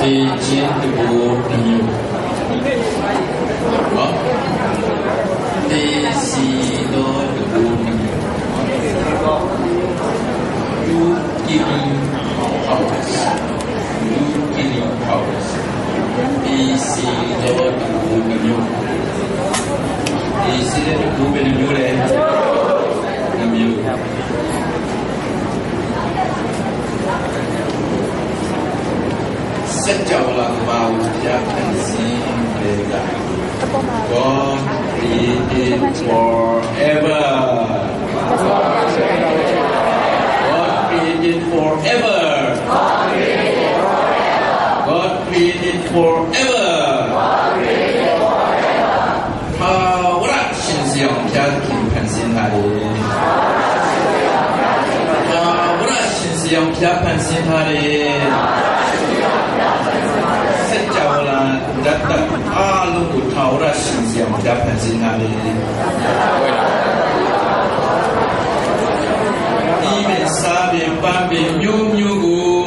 ဒီချင်းတကူနှမျိုးဟောဒီစီတော့တကူနှမျိုးလူကိလီဟောက်စ်လူကိလီဟောက်စ်ဒီစီတော့တကူနှမျိုးဒီစီတဲ့တကူဘယ်နှမျိုးလဲနှမျိုး စัจ java လာဘာဝတရားဖန်ဆင်းလေက God created forever God created forever God created forever ဟာဝရရှင်စယော လာတတ်တအားလုံးကိုထာဝရရှင်စယောင်ပြတ်ဖန်ဆင်းတာလေဒီမဲ့စားပင်ပန်းပင်မျိုးမျိုးကို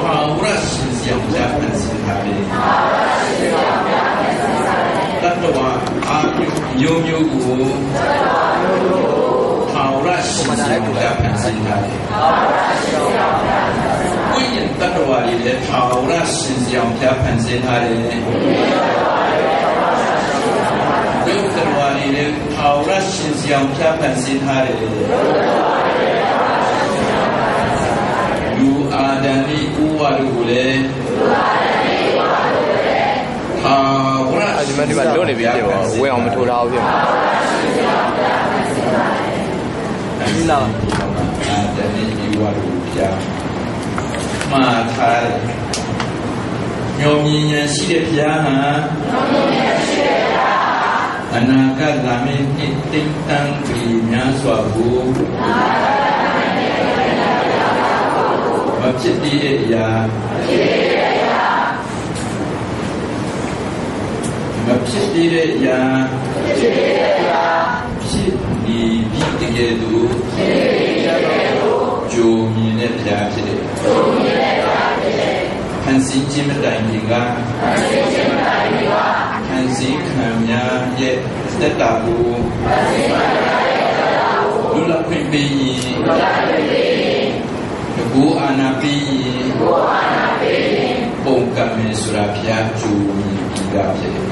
ထာဝရရှင်စယောင်ပြတ်ဖန်ဆင်းတာလေတတ္တဝါအာမျိုးမျိုးကိုထာဝ ရရှိစေဘုရားဖန်ဆင်းထားတယ်။ဝိညာဉ်တတ္တဝါတွေလည်းထာဝရရှင်စေအောင်ဘုရားဖန်ဆင်းထားတယ်။ယုတ်တတ္တဝါတွေလည်းထာဝရရှင်စေအောင်ဘုရားဖန်ဆင်းထားတယ်။လူအာဒံဤဥဝါတို့ကိုလည်းထာဝရအဲ့ဒီမှာဒီမှာလွတ်နေပြီဖြစ်ပါဝင်အောင်မထိုးထားဘူးဖြစ်ပါ ဒီလာအာတဏိဒီဝရုပြာမှားထားတယ်ညောမြင်ဉာဏ်ရှိတဲ့ဘုရားဟာအနာဂတ်လာမင်းနှစ်သိမ့်တန်းပြီးများစွာကိုမဖြစ်တဲ့အရာမဖြစ်တဲ့အရာဖြစ် နေပြီးတကယ်လို့ဂျိုမြင်တဲ့ဘုရားဖြစ်တယ်ဖန်ဆင်းခြင်းမတိုင်ခင်ကဖန်ဆင်းခံများရဲ့တက်တာကိုလူလခွင့်ပေးရင်ဘူအာနာပေးရင်ပုံကံမယ်ဆိုတာဘုရားဂျိုမြင်ပြီးတာဖြစ်တယ်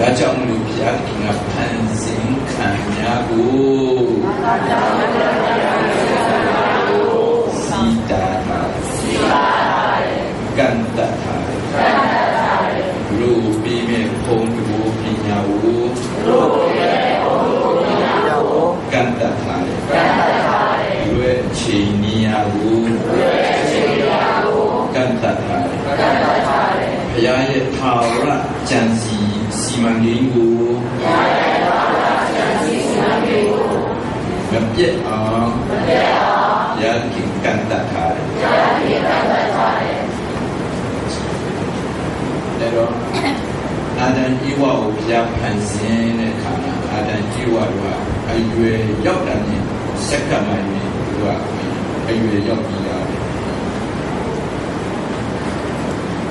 ဒါကြောင့်လူဘုရားခင်ကဖန်ဆင်းခံများကိုစီတာမှာကန္တထာလူပြီးမဲ့ဘုံတူပညာကိုကန္တထာလူရဲ့ချိန်နီယာကိုကန္တထာဘုရားရဲ့ထာဝရကြံစီစီ မံကိန်းကိုမပြတ်အောင်ရာကိကန္တထားတယ်အဲ့တော့အာဒံဤဝကိုဘုရားဖန်ဆင်းတဲ့အခါမှာအာဒံဤဝကအရွယ်ရောက်တာနဲ့စက္ကမိုင်းနဲ့သူကအရွယ်ရောက်ပြီးရတယ်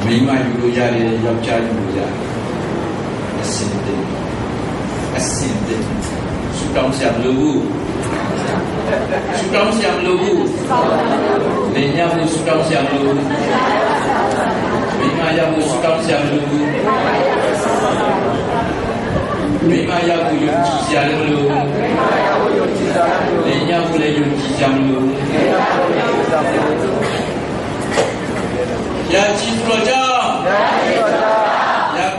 မိမယူလို့ရတယ်ယောက်ျားယူလို့ရတယ် အစင်တင်အစင်တင်စူတောင်းရှာမလို့ဘူးစူတောင်းရှာမလို့ဘူးနေညာဘူးစူတောင်းရှာမ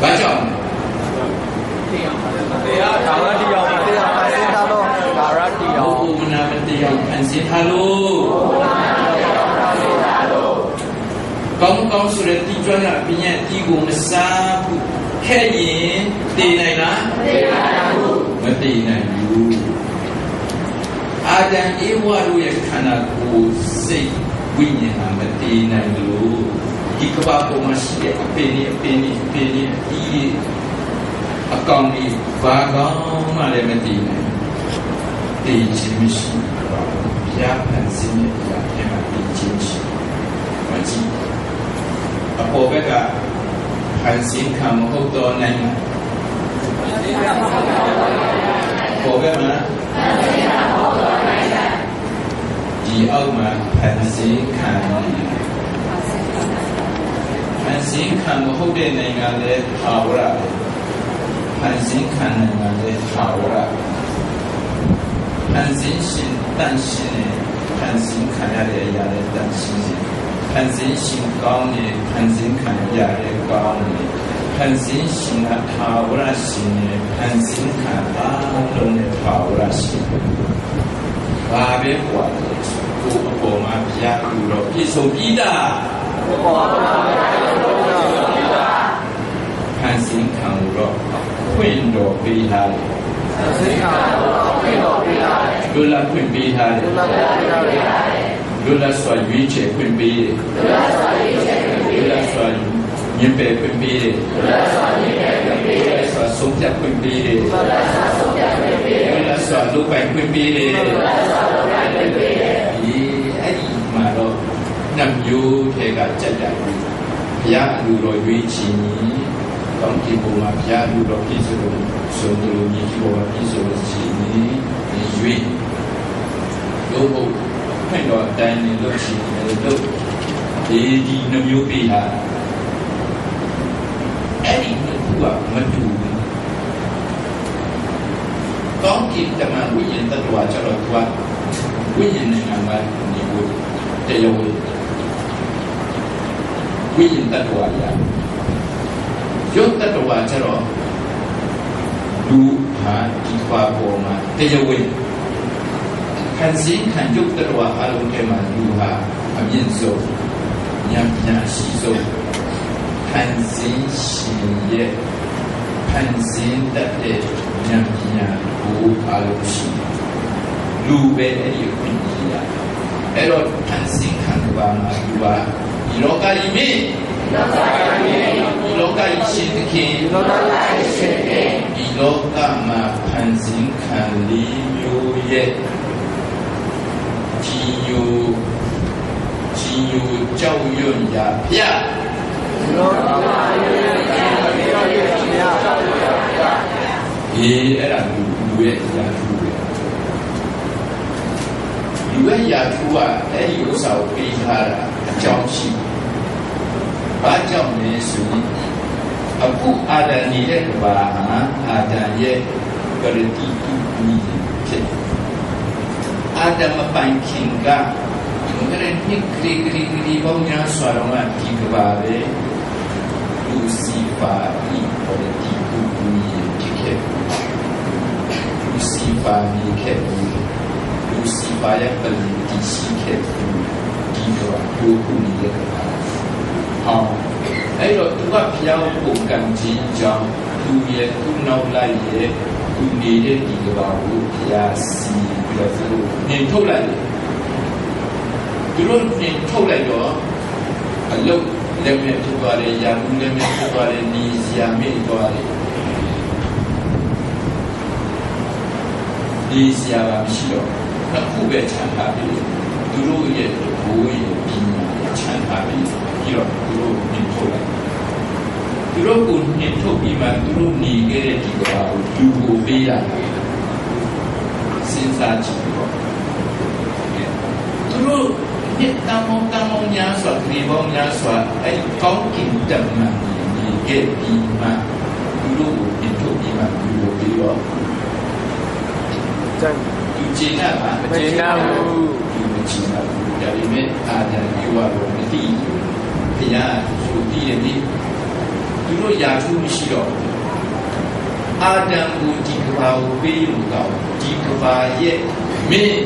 ဘာကြောင့်တရားဒါရတရားတရားအစင်းထားလို့ဒါရတရားဘုမနာမတရားအစင်းထားလို့ကောင်းကောင်းဆိုတဲ့တီကျွမ်းကပညာတီကိုမစားဘူးခဲ့ရင်တည်နိုင်လားမတည်နိုင်ဘူးမတည်နိုင်ဘူးအာဒံဧဝတို့ရဲ့ခန္ဓာကိုယ်စိတ်ဝိညာဉ်ဟာမတည်နိုင်လို့ ဒီကဘာပေါ်မှာရှိတဲ့အပင်နဲ့အပင်နဲ့အပင်နဲ့ဒီအကောင်ကြီးဘာကောင်းမှလည်းမတည်နိုင်တည်ခြင်းမရှိပါဘူးဘုရားဖန်ဆင်းတဲ့ဘုရားပြန်မှာတည်ခြင်းရှိမကြည့်အပေါ်ဘက်ကဖန်ဆင်းခံမဟုတ်တော့နိုင်မှာပေါ်ဘက်မှာဒီအောက်မှာဖန်ဆင်းခံ စင်းခံမဟုတ်တဲ့နိုင်ငံလည်းထာဝရဖန်ဆင်းခံနိုင်ငံလည်းထာဝရဖန်ဆင်းရှင်တန်ရှင်နဲ့ဖန်ဆင်းခံရတဲ့အရာလည်းတန်ရှင်ရှင်ဖန်ဆင်းရှင်ကောင်းနဲ့ဖန်ဆင်းခံရတဲ့ကောင်းနဲ့ဖန်ဆင်းရှင်ကထာဝရရှင်နဲ့ဖန်ဆင်းခံတာလုံးနဲ့ထာဝရရှင်ဘာပဲဟောတယ်ကိုအပေါ်မှာဘုရားကူတော့ပြည့်စုံပြီးသား ဖန်ဆင်းခံတော့ခွင့်တော်ပေးထားတယ်လူလာခွင့်ပေးထားတယ်လူလာစွာရွေးချယ်ခွင့်ပေးတယ်လူလာစွာမြင်ပယ်ခွင့်ပေးတယ်လူလာစွာဆုံးဖြတ်ခွင့်ပေးတယ်လူလာစွာလုပ်ပိုင်ခွင့်ပေးတယ်ဒီ နှမျိုးထဲကကြက်ကြဘုရားအလူတော်ရွေးချယ်ကောင်းကင်ဘုံမှာဘုရားအလူတော်ပြည့်စုံဆုံးလို့မြေကြီးဘုံမှာပြည့်စုံခြင်းဒီရွေးလို့ဟုတ်ခွင့်တော်အတိုင်းနဲ့လုပ်ချင်တယ်လို့ဒီဒီနှမျိုးပေးတာအဲ့ဒီနှစ်ခုကမတူဘူးကောင်းကင်တမန်ဝိညာဉ်တ attva ကျတော့သူကဝိညာဉ်နိုင်ငံမှာနေဖို့တရားဝင် ဝိညာဉ်တ attva ရရုပ်တ attva ကျတော့လူဟာဒီပါပေါ်မှာတရားဝင်ခံစည်းခံရုပ်တ attva အလုံးထဲမှာလူဟာအမြင့်ဆုံးဉာဏ်ပညာရှိဆုံးခံစည်းရှင်ရဲ့ခံစည်းတတ်တဲ့ဉာဏ်ပညာကိုအလုံးရှိလူပဲအဲ့ဒီကိုမြင်ရအဲ့တော့ခံစည်းခံပါမှာလူပါဒီ လောကကြီးမြင့်ဒီလောကကြီးရှင်သခင်ဒီလောကကြီးရှင်သခင်ဒီလောကမှာခံစည်းခံလေးမျိုးရဲ့ကြီးညိုကြီးညိုကြောက်ရွံ့ရာဖျက်ဒီအဲ့ဒါလူလူရဲ့ရာထူးပဲလူရဲ့ရာထူးကအဲ့ဒီဥစ္စာကိုပေးထားတာအကြောင်းရှိ ဘာကြောင့်လဲဆိုရင်အခုအာဒံနေတဲ့ကဘာဟာအာဒံရဲ့ကရတိတုမိဖြစ်အာဒံမပိုင်ခင်ကငရနှစ်ခရီခရီခရီပေါင်းများစွာတော့မှဒီကဘာပဲလူစီပါဤပေါ်တိတုမိဖြစ်ခဲ့လူစီပါမိခဲ့လူစီပါရဲ့ပလင်တိရှိခဲ့ဒီတော့ဒုခုနေတဲ့ကဘာ ဟောအဲ့တော့သူကဖျောင်းပုံကံခြင်းကြောင့်သူရဲ့သူနောက်လိုက်ရဲ့သူနေတဲ့ဒီကဘာကိုဖျားစီပြီးတော့သူနေထုတ်လိုက်တယ်သူတို့နေထုတ်လိုက်တော့အလုတ်လည်းမြတ်ဖြစ်သွားတယ်ရာဘူးလည်းမြတ်ဖြစ်သွားတယ်ဒီဇာမိသွားတယ်ဒီဇာပါမရှိတော့တစ်ခုပဲခြံထားပြီသူတို့ရဲ့ဘိုးရဲ့ပ ညာခြံထားပြီပြီးတော့သူတို့နေထုတ်လိုက်သူတို့ကိုနေထုတ်ပြီးမှသူတို့နေခဲ့တဲ့ဒီကွာကိုသူကိုပေးရစဉ်းစားကြည့်တော့သူတို့နှစ်တမောင်းတမောင်းများစွာခရီးပေါင်းများစွာအဲ့ကောင်းကင်တမန်နေခဲ့ပြီးမှသူတို့ကိုနေထုတ်ပြီးမှသူကိုပေးတော့ကျန်ဒီကျင်တာပါမကျေနပ်ဘူးဒီမကျင်တာဘူး ဒါပေမဲ့အာဒံဒီဝါရောမတိဘုရားသူတည်ရည်သူတို့ယာထုမရှိတော့အာဒံကိုဒီကဘာကိုပေးလို့တော့ဒီကဘာရဲ့မင်း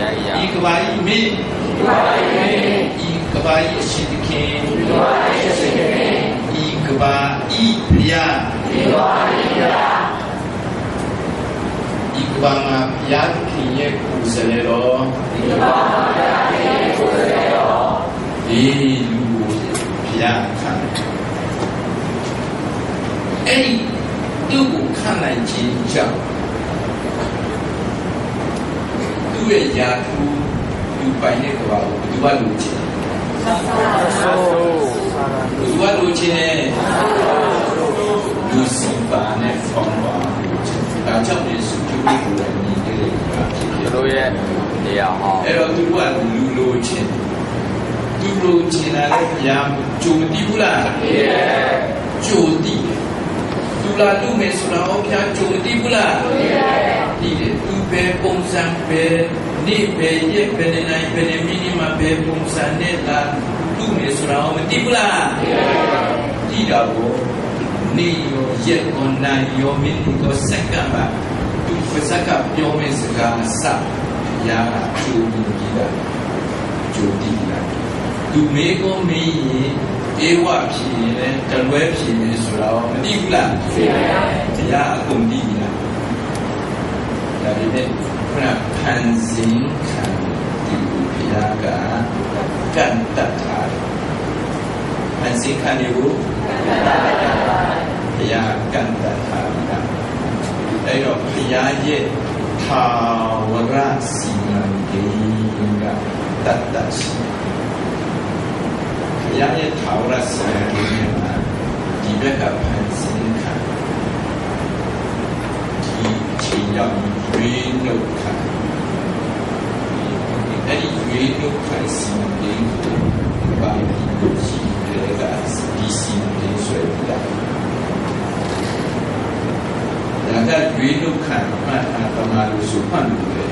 ရာရာဤကဘာဤမိဤကဘာဤအရှိတခင်ဤကဘာဤ ဖျားဤကဘာမှာဖျားခင်ရဲ့ကိုယ်စလဲတော်ဒီလူကိုဖျားခံအဲ့ဒီသူ့ကိုခံနိုင်ခြင်းကြောင့်သူ့ရဲ့ယာသူသူပိုင်တဲ့ကဘာကိုသူကလူချင်ဆိုသာရသူကလူချင်တယ်လူစီပါနဲ့ဖောင်းပါလူချင်ဒါကြောင့်လေစု ကျုပ်ကိုလည်းညီတယ်ကဖြစ်ဖြစ်တို့ရဲ့နေရာဟောအဲ့တော့သူကလူလိုချင်သူလိုချင်တာလည်းဗျာကြိုတိဘူးလားကြိုတိသူလာလူမယ်ဆိုတာဟောဗျာကြိုတိဘူးလားဒီလေသူပဲပုံစံပဲနေပဲရဲ့ပဲနေနိုင်ပဲနေမိနိမပဲပုံစံနဲ့လာလူမယ်ဆိုတာဟောမတိဘူးလားတိတာကိုနေရောရက်ကွန်နိုင်ရောမိနိကိုစက္ကန့်ပါ သူဖစကပြောမယ့်စကားအစရာကျိုးပြီးတာကျိုးတိတာသူမေကိုမေးရင်ဧဝဖြစ်ရင်လည်းတလွဲဖြစ်ရင်ဆိုတာဟောမတိဘူးလားသိပါပါတရားအကုန်တိတာဒါပေမဲ့ခုနဖန်ဆင်းခံဒီဘုရားကကန့်တတ်တာဖန်ဆင်းခံဒီကိုဘုရားကန့်တတ်တာ အဲ့တော့ဘုရားရဲ့သာဝရစီမံကိန်းကတတ်တတ်ရှိဘုရားရဲ့သာဝရစီမံကိန်းမှာဒီဘက်ကဖန်ဆင်းခံဒီချိန်ရောက်ရွေးနှုတ်ခံအဲ့ဒီရွေးနှုတ်ခံစီမံကိန်းကိုဘာလို့ရှိတယ်ကဒီစီမံကိန်းဆွဲပြတာ ဒါကရွေးလို့ခံမှတ်တာပမာလို့ဆိုမှတ်လို့လေ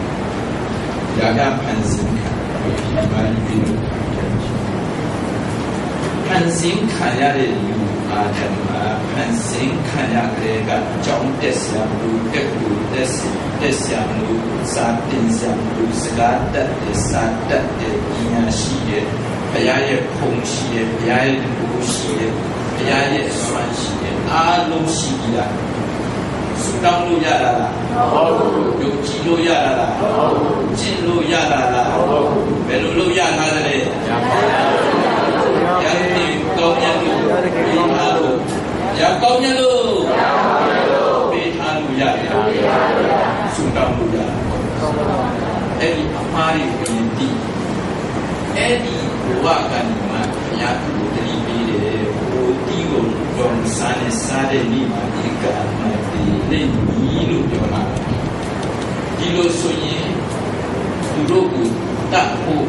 ဒါကဖန်ဆင်းခံဒီမှာရွေးလို့ဖန်ဆင်းခံရတဲ့လူအာတမဖန်ဆင်းခံရတဲ့ကကြောင်းတက်ဆရာလူတက်လူတက်ဆတက်ဆရာလူစာတင်ဆရာလူစကားတက်တဲ့စာတက်တဲ့ဉာဏ်ရှိတဲ့ဘုရားရဲ့ဖုံရှိတဲ့ဘုရားရဲ့လူရှိတဲ့ဘုရားရဲ့ဆွမ်းရှိတဲ့အားလုံးရှိကြတာဆူ တောင်းလို့ရတာလားဟုတ်ဘူးယုံကြည်လို့ရတာလားဟုတ်ဘူးကျင့်လို့ရတာလားဟုတ်ဘူးဘယ်လိုလုပ်ရတာလဲရပါဘူးရတဲ့ကောင်းမြတ်လို့ပေးထားလို့ရကောင်းမြတ်လို့ရပါဘူးပေးထားလို့ရတယ်ဆူတောင်းလို့ရတယ်အဲ့ဒီအမှားတွေကိုယဉ်တည်အဲ့ဒီဘဝကနေမှဘုရားကိုတတိပေးတယ်ဟိုတီးကိုတော်စားနဲ့စားတဲ့နေ့မှာဒီကံမှာ ဒီနေ့မီလို့ပြောတာဒီလိုဆိုရင်သူတို့ကိုတတ်ဖို့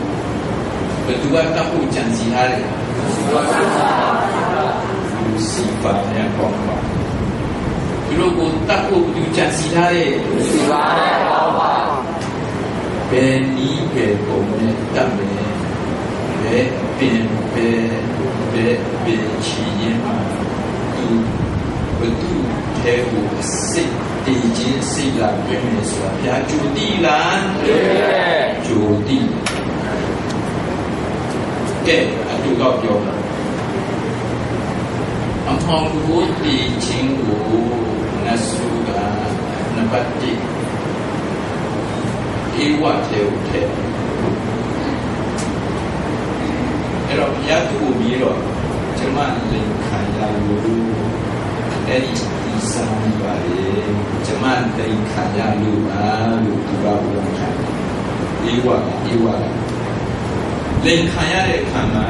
ဘယ်သူကတတ်ဖို့ကြံစီထားတယ်လူစီပါနဲ့ပေါ့ပါသူတို့ကိုတတ်ဖို့သူကြံစီထားတယ်ဒီပါနဲ့ပေါ့ပါဘယ်နီးဘယ်ပုံနဲ့တတ်မယ်ဘယ်ပင်ဘယ်ဘယ်ပင်ချီရင်မှာသူ ဘသူတဲကိုစိတ်တည်ခြင်းစိတ်လာပြည့်မယ်ဆိုတာဗျာဂျူတီလားဒီရဲ့ဂျူတီကဲအတူတော့ပြောတာအဖောင်ကိုတည်ခြင်းကိုနတ်စုကနံပါတ်1ဧဝတေဥထေအဲ့တော့ဘုရားသူ့ကိုမြည်တော့ကျမလင်ခံရလို့ အဲ့ဒီဒီဆောင်ပါလေကျမတိတ်ခံရလို့ပါလို့သူကပြောတာဧဝဧဝလင်ခံရတဲ့ခံမှာ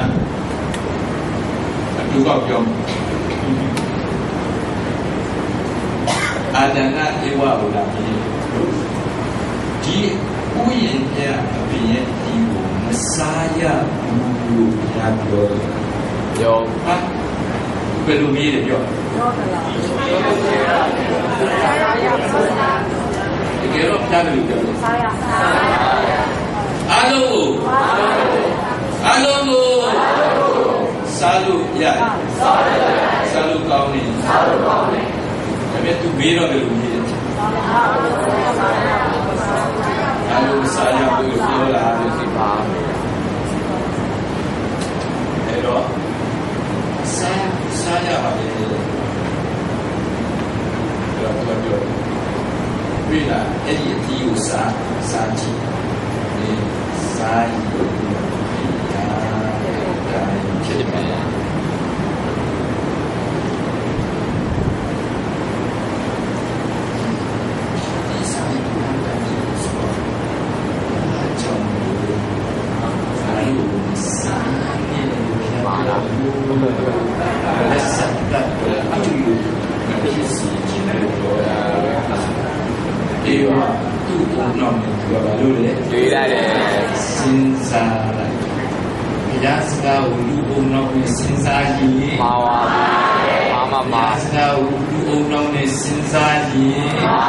အတူကပြောအာဒနာဧဝဘုရားဒီဥယျာဉ်ပြအပြင်ရဲ့ဒီကိုမစားရဘူးလို့ဘုရားပြောတယ်ယောဟာဘယ်လိုမြည်တယ်ပြောတကယ် Halo. Halo. Halo. Salu ya. Salu. Salu kau ni. Salu kau ni. Kami tu bina dulu ni. Salu saya tu dia lah si pam. Hello. Saya saya apa? ဘယ်လိုပြောပြီးလားအဲ့ဒီအတီးကိုစားစားကြည့်အဲစားရည်ကိုဒါဒါဖြစ်တယ် တော်ကိုစဉ်းစားရင်မာဝါမာမဘုမာရားစကားကိုလူဘုံတော်နဲ့စဉ်းစားရင်မာ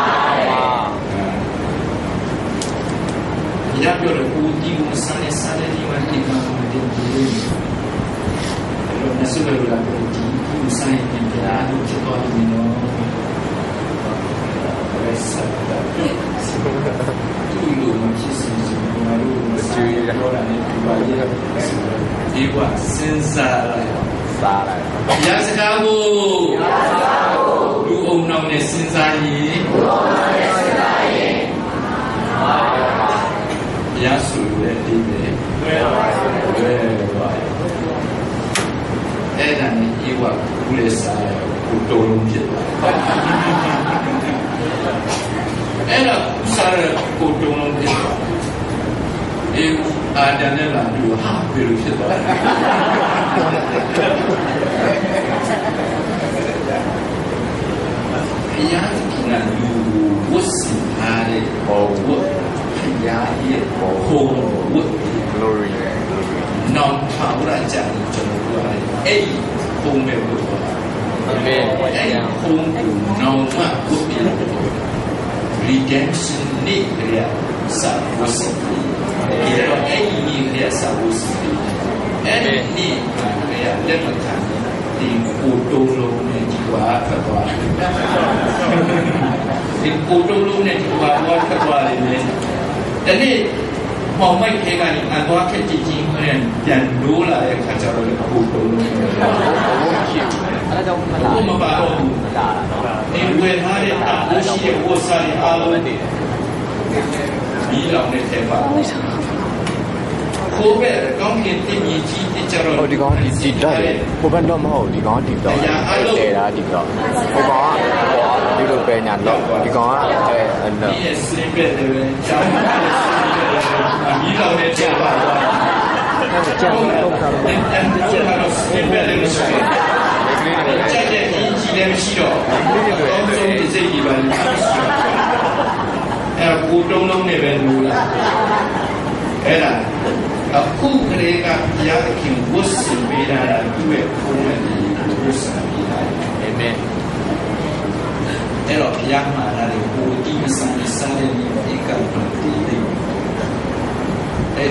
ဘုရားပြောတယ်ကိုဒီကိုစတဲ့စတဲ့ဒီမှာဒီမှာဒီဒီအဲ့တော့မဆုရလာဒီဒီကိုဆိုင်ပြန်ပြားလို့ချက်တော်နေတော့ဘယ် ဆက်တာဒီလိုမှဖြစ်စီစီဘာလို့မဆွေးရတော့လည်းဒီပါရဲ့ဒီကစဉ်းစားလိုက်စားလိုက်ဘုရားစကားကိုလူအောင်နောင်နဲ့စဉ်းစားရင်ဘုရားဆိုတဲ့ဒီပဲဘယ်ပါဘယ်ပါအဲ့ဒါနဲ့ဤဝကူလေစားရကိုတော်လုံးဖြစ်သွား အဲ့ဒါကူစားရကိုတော်လုံးဖြစ်သွားအေးအာဒန်နဲ့လာပြီးဟာဘယ်လိုဖြစ်သွားလဲဘုရားကလူဝတ်စီထားတဲ့ဘဝဘုရားရဲ့ဘုံဝတ် glory နောင်ထာဝရကြံကျွန်တော်ပြောရတယ်အဲ့ဒီဘုံမဲ့ဘုရားအမေအဲ့ဒီဘုံကိုနောင်မှဘုရား redemption နေ့ကလေးစာဝတ်စီဒီတော့အဲ့ဒီနေ့ကလေးစာဝတ်စီအဲ့ဒီနေ့ကလေးလက်မခံဒီကိုတုံးလုံးနဲ့ဒီကွာဖတ်သွားတယ်ဒီကိုတုံးလုံးနဲ့ဒီကွာဝါဖတ်သွားတယ်လေဒီနေ့မောင်မိုက်ခဲကနေအသွားခက်ကြည့်ချင်းပြန်လို့လာတဲ့ခါကျတော့ကိုတုံးလုံးနဲ့ အဲ့ဒါကြောင့်မလာဘုမပါတော့ဘူးမလာတာနော်ဒီဝယ်ထားတဲ့တာလို့ရှိရဲ့ဝတ်စားတဲ့အားလုံးဒီလောင်နဲ့ထဲပါခိုးပဲကောင်းကင်တင်ကြီးကြီးတကြတော့ဟိုဒီကောင်ဒီဒီတော့လေဟိုဘက်တော့မဟုတ်ဒီကောင်ဒီတော့တဲတာဒီတော့ဟိုကောင်ကဒီလိုပဲညာတော့ဒီကောင်ကအဲအဲ့ဒီရဲ့စလင်းပဲတယ်ကျောင်းဒီလောင်နဲ့ထဲပါတော့ကျန်တော့ကတော့အဲ့ဒါကျတော့စလင်းပဲတယ်ရှိတယ်ကြက်တဲ့ကြီးကြီးလည်းမရှိတော့ဘူးကောင်းဆုံးဒီစိတ်ကြီးပါလိမ့်မယ်အဲ့ကိုတုံးလုံးနဲ့ပဲလို့လားအဲ့ဒါ အခုကလေးကဘုရားသခင်ဝတ်ဆင်ပေးတာသူ့ရဲ့ဘုံနဲ့ဒီဝတ်ဆင်ပေးတာအာမင်အဲ့တော့ဘုရားမှာလည်းဟိုဒီမဆန်စားတဲ့ဒီဧကပတိလေးအဲ့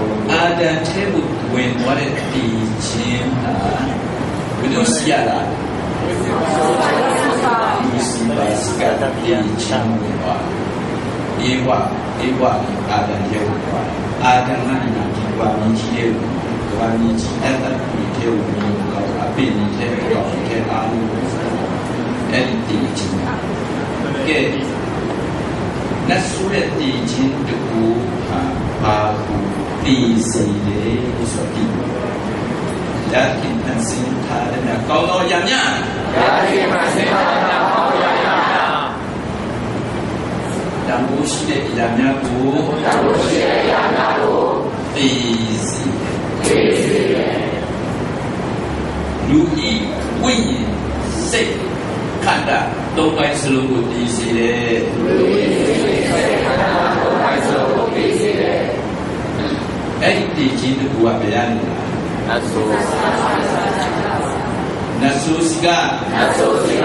အာဒံကအလေးမြေအာဒံကရွေးချယ်စီဖြစ်လို့အခုလေဆိုတော့ချစ်ဆုံးချစ်ချစ်ဆိုအဲ့တဲ့တော့စားဒါမဆိုင်ရင်လမ်းခွဲရအာမဆိုင်ရင်လမ်းခွဲရအဲ့တော့ကိုယ့်ရဲ့ချစ်သူကကျွေးတော့စားရတော့ချစ်သူကျွေးတော့သူစားလုံးလုံးရအာဒံနဲ့ဒီပါတော့လုံးအာဒံထဲကိုဝင်သွားတဲ့ဒီချင်းဟာဘယ်လိုစီရလားဒီစီပါစကတပြန်ချမ်းဝင်သွားဧဝဧဝအာဒံရဲ့ဝင်အာဒံကဒီဒီဝါမြင့်ကြီးရဲ့ဝါမြင့်ကြီးအဲ့ဒါဒီထဲကိုမြင်တော့အပိနိထဲတော့ထဲအားလုံးအဲ့ဒီဒီချင်းကဲနတ်ဆိုတဲ့ဒီချင်းတူဟာဘာကို ဒီစီလေဆိုပြီးလက်ခင်အစင်ထားတဲ့ကောင်းသောရမြတ်ရာဇီမစင်ပါနာဟောရရတန်ဖိုးရှိတဲ့ရမြတ်ကိုတန်ဖိုးရှိတဲ့ရမြတ်ကိုသိစီသိစီလူဤဝိညာဉ်စိတ်ခန္ဓာသုံးပိုင်းစလုံးကိုတည်စေတယ်လူဤစိတ်ခန္ဓာသုံးပိုင်းစလုံးကိုတည်စေတယ် အဲ့ဒီတည်ခြင်းတကူကဘယ်ရနေတာနတ်ဆိုနတ်ဆိုစီကနတ်ဆိုစီက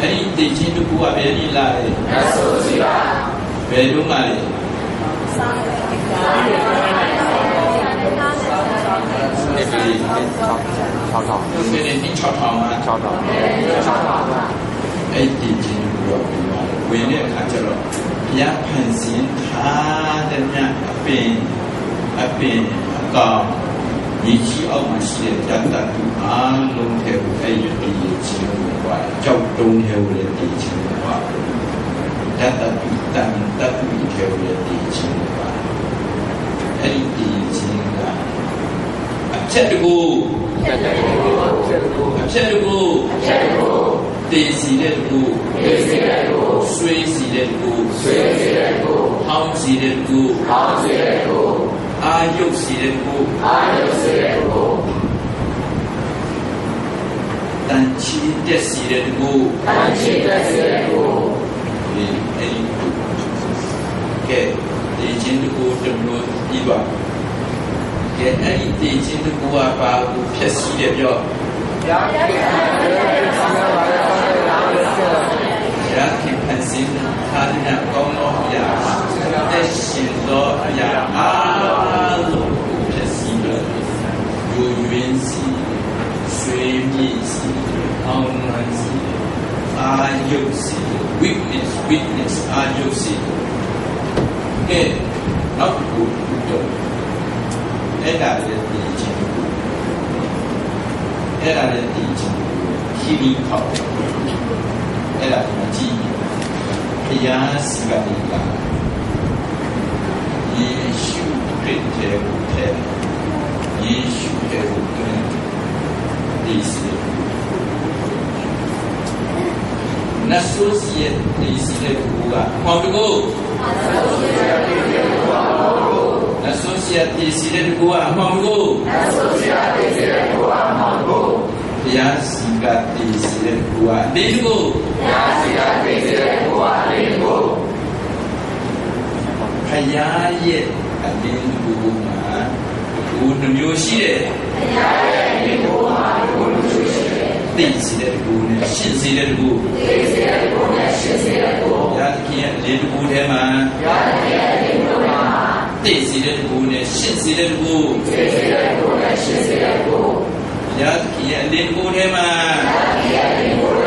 အဲ့ဒီတည်ခြင်းတကူကဘယ်နေလာလဲနတ်ဆိုစီကဘယ်တော့မှလဲအဲ့ဒီ6ထောင်ဒီနေ့ဒီ6ထောင်မှာ6ထောင်အဲ့ဒီချင်းကိုတော့ဝင်တဲ့အခါကျတော့ဘုရားဖန်ဆင်းထားတဲ့မြတ်အပင် အပင်အကောင်ညီကြီးအောင်မှရှိတဲ့တတ်တတ်အားလုံးထဲကိုအဲ့ဒီဒီချင်းကိုပါကြောက်တုံးထဲကိုလည်းဒီချင်းကိုပါတတ်တတ်တန်တတ်ပြီးထဲကိုလည်းဒီချင်းကိုပါအဲ့ဒီဒီချင်းကအချက်တကူတက်တယ်ဆက်ကိုအချက်တကူအချက်တကူတည်စီတဲ့တကူတည်စီတဲ့တကူဆွေးစီတဲ့တကူဆွေးစီတဲ့တကူဟောင်းစီတဲ့တကူဟောင်းစီတဲ့တကူ အာယုတ်စီတဲ့တကူအာယုတ်စီတဲ့တကူတန်ချီတက်စီတဲ့တကူတန်ချီတက်စီတဲ့တကူဒီအဲ့ဒီကဲဒီချင်းတကူတမျိုးပြီးပါကဲအဲ့ဒီဒီချင်းတကူကပါကိုဖြည့်စီတယ်ပြောရခင်ဖန်ဆင်းထားတဲ့ကောင်းသောအရာတဲ့ရှင်သောအရာအားလုံးကိုဖြစ်စီလို့ ယူရင်းစီဆွေးမြေ့စီအောင်နန်စီအာယုစီ witness witness အာယုစီကဲနောက်တစ်ခုတော့အဲ့ဒါလည်းဒီချင်းအဲ့ဒါလည်းဒီချင်းခီးပြီးပေါ့အဲ့ဒါကိုကြည့်ဘုရားစီကတိကယေရှုခရစ်ရဲ့ဘုရား ယေရှုရဲ့ဘုရားဒီစီနတ်ဆိုစီရဲ့ဒီစီရဲ့ဘုရားဟောတကူနတ်ဆိုစီရဲ့ဒီစီရဲ့ဘုရားဟောတကူနတ်ဆိုစီရဲ့ဒီစီရဲ့ဘုရားဟောတကူဘုရားစီကဒီစီရဲ့ဘုရားဒီတကူဖယားရဲ့အလင်းဘူမှာ ဘူနှမျိုးရှိတယ်ဖယားရဲ့အလင်းဘူမှာဘူနှမျိုးရှိတယ်သိစီတဲ့ဘူနဲ့ရှင်းစီတဲ့ဘူသိစီတဲ့ဘူနဲ့ရှင်းစီတဲ့ဘူရာသခင်ရဲ့အလင်းဘူထဲမှာရာသခင်ရဲ့အလင်းဘူမှာသိစီတဲ့ဘူနဲ့ရှင်းစီတဲ့ဘူသိစီတဲ့ဘူနဲ့ရှင်းစီတဲ့ဘူရာသခင်ရဲ့အလင်းဘူထဲမှာရာသခင်ရဲ့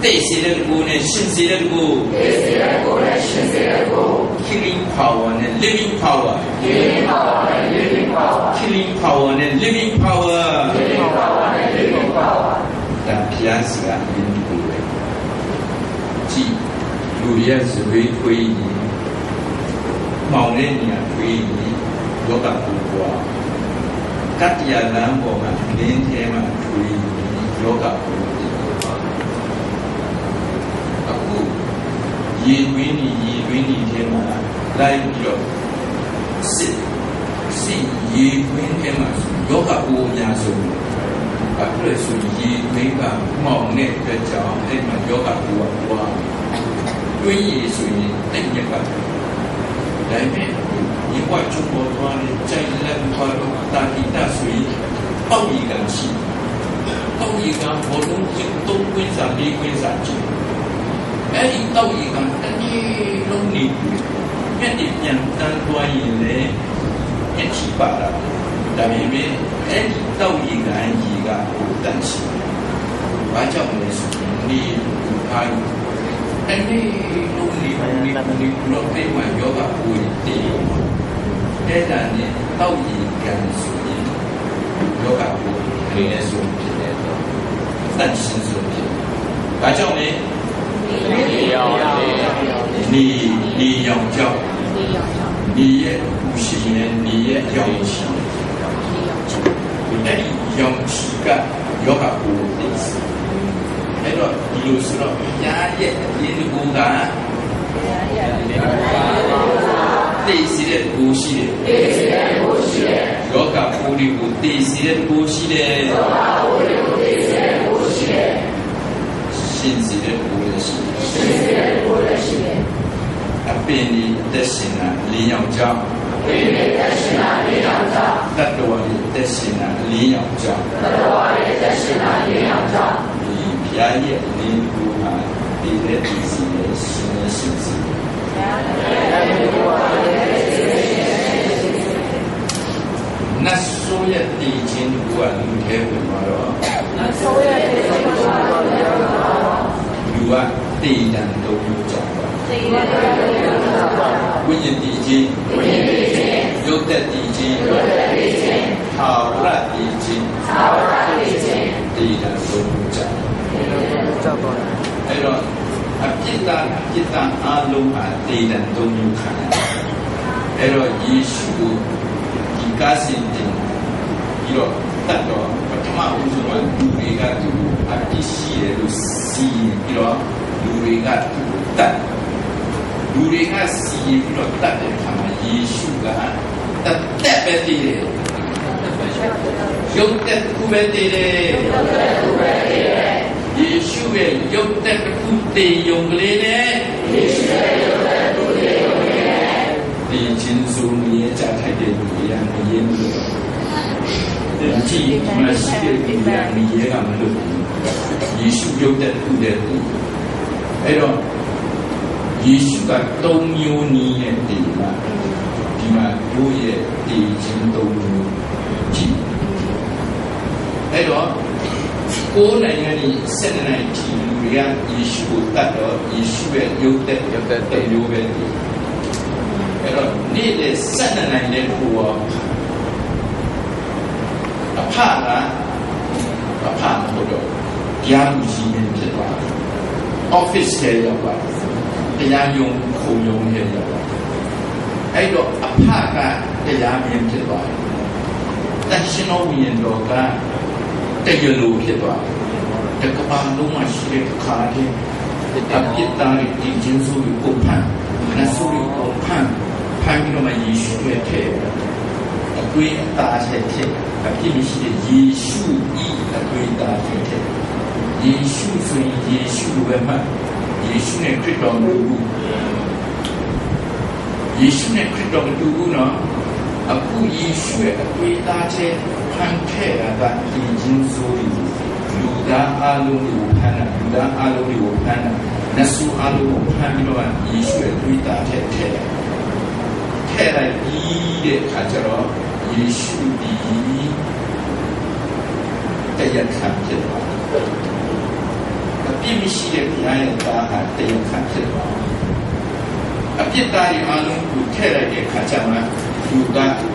အလင်းဘူထဲမှာသိစီတဲ့ဘူနဲ့ရှင်းစီတဲ့ဘူ killing power and living power living power and living power killing power and living power living power and living power ဒါဖျားစကားမြင်ကိုပဲကြည့်လူရဲ့စပေးခွေးကြီးမောင်တဲ့နေရာခွေးကြီးလောကပူပွားကတ္တရာလမ်းပေါ်မှာလင်းထဲမှာခွေးကြီးလောကပူပွားအခု ရေတွင်းကြီးရေတွင်းကြီးထဲမှာလိုက်ပြီးတော့စစ်စစ်ရေတွင်းထဲမှာယောဂပူအများဆုံးအခုလည်းဆိုရေတွင်းကမောင်တဲ့အတွက်ကြောင့်အဲ့မှာယောဂပူကပွားတွင်းရေဆိုရင်တိတ်မြက်ပါဒါပေမဲ့ဒီဘဝချုံပေါ်သွားတဲ့ใจလက်ပါတော့တာတိတဆိုရင်ပေါ့ကြီးကရှိပေါ့ကြီးကဘောလုံးကျတုံးကွင်းစာလေးကွင်းစာကျ အဲ့ဒီတော့ကြီးကတနည်းလုံးနေမြတ်ဒီပြန်တန်းသွားရင်လေအချီပါတာဒါပေမဲ့အဲ့ဒီတော့ကြီးကကြီးကဟိုတန်ချီဘာကြောင့်လဲဆိုရင်ဒီအားတနည်းလုံးနေနေနေလို့ပြမယောဂပူတည်အဲ့ဒါနဲ့တော့ကြီးကဆိုရင်ယောဂပူနေနေဆိုဖြစ်တယ်တော့တန်ချီဆိုဖြစ်ဘာကြောင့်လဲ ရောင်နေနေရောင်ကြောက်နေရဲ့ဥရှိနဲ့နေရဲ့ရောင်ချီအဲ့ဒီရောင်ချီကယောဂကိုသိစေအဲ့တော့ဒီလိုဆိုတော့ညာရဲ့အရင်ကူကသိစေတဲ့ကိုရှိတယ်သိစေတဲ့ကိုရှိတယ်ယောဂကိုဒီကိုသိစေတဲ့ကိုရှိတယ်ယောဂကိုဒီကိုသိ ရှင်စေတဲ့ကိုလည်းရှိတယ်ရှင်စေတဲ့ကိုလည်းရှိတယ်အပင်ဒီသက်ရှင်တာ၄ယောက်ကြောင့်အပင်ဒီသက်ရှင်တာ၄ယောက်ကြောင့်တတ္တဝါဒီသက်ရှင်တာ၄ယောက်ကြောင့်တတ္တဝါဒီသက်ရှင်တာ၄ယောက်ကြောင့်ဒီဘုရားရဲ့အလင်းကိုဟာဒီတဲ့ဒီစီရဲ့ရှင်ရဲ့ရှင်စီနတ်ဆိုရဲ့တည်ခြင်းကလူထဲဝင်มาတော့နတ်ဆိုရဲ့တည်ခြင်းကလူကတ ည်တံတုံးမျိုးကြောင့်ပါတည်တံတုံးမျိုးကြောင့်ပါဝိညာဉ်တည်ခြင်းဝိညာဉ်တည်ခြင်းရုပ်သက်တည်ခြင်းရုပ်သက်တည်ခြင်းသာဝရတည်ခြင်းသာဝရတည်ခြင်းတည်တံတုံးမျိုးကြောင့်ကြောင့်ပါအဲ့တော့အပြစ်တာအပြစ်တာအလုံးဟာတည်တံတုံးမျိုးခံရတယ်အဲ့တော့ယေရှုဒီကားစင်တင်ပြီးတော့တတ်တော့ပထမဦးဆုံးကလူတွေကသူ အပြစ်ရှိတယ်လို့စီရင်ပြီးတော့လူတွေကသူတတ်လူတွေကစီရင်ပြီးတော့တတ်တဲ့အခါမှာယေရှုကတတ်တဲ့ပဲတည်တယ်ရုပ်တဲ့ခုပဲတည်တယ်ရုပ်တဲ့ခုပဲတည်တယ်ယေရှုရဲ့ရုပ်တဲ့ခုတည်ယုံကလေးနဲ့ယေရှုရဲ့ရုပ်တဲ့ခုတည်ယုံကလေးနဲ့ဒီချင်းစုံရဲ့ကြထိုက်တဲ့လူတွေကမရင်းလို့ဒီကြည့်မရှိတဲ့လူတွေကမရဲကမလို့ ယေရှုရုပ်တဲ့ခုတဲ့သူအဲ့တော့ယေရှုကသုံးမျိုးနည်းနဲ့တည်မှာဒီမှာတို့ရဲ့တည်ခြင်းသုံးမျိုးကြည့်အဲ့တော့ကိုယ်နိုင်ငံကြီးဆက်နိုင်ကြည့်လူတွေကယေရှုကိုတတ်တော့ယေရှုရဲ့ရုပ်တဲ့ရုပ်တဲ့တဲ့မျိုးပဲတည်အဲ့တော့နေ့လေဆက်နိုင်တဲ့ကိုရောအဖကအဖမဟုတ်တော့ ကြားမှုရှိနေဖြစ်သွားတယ် office ထဲရောက်ပါတရားယုံခုံယုံထဲရောက်ပါအဲ့တော့အဖကတရားမြင်ဖြစ်သွားတယ်တရှင်တော်ဝိညာဉ်တော်ကတရားလိုဖြစ်သွားတယ်တကဘာလုံးမှာရှိတဲ့ခါတည်းအပြစ်သားရဲ့ဒီကျင်းစုကိုပုံဖန်နတ်စုကိုပုံဖန်ဖန်ပြီးတော့မှယေရှုရဲ့ထဲအသွေးအသားချက်ဖြစ်အပြစ်မရှိတဲ့ယေရှုဤအသွေးအသားချက်ဖြစ် ယေရှုဆိုရင်ယေရှုလိုပဲမှယေရှုနဲ့ခရစ်တော်တို့ယေရှုနဲ့ခရစ်တော်တို့နော်အခုယေရှုရဲ့အသွေးအသားချက်ဖန်ခဲ့တာကဒီကျင်းဆိုပြီးလူသားအလုံးကိုဖန်တာလူသားအလုံးကိုဖန်တာနတ်စုအလုံးကိုဖန်ပြီးတော့ယေရှုရဲ့သွေးသားချက်ထည့်တယ်ထည့်လိုက်ပြီးတဲ့အခါကျတော့ယေရှုဒီတရားခံဖြစ်သွားတယ်အ ပြစ်မရှိတဲ့ဘုရားရဲ့သားဟာတရားခံဖြစ်သွားတယ်အပြစ်သားရဲ့အလုံးကိုထည့်လိုက်တဲ့အခါကျမှလူသားဒီ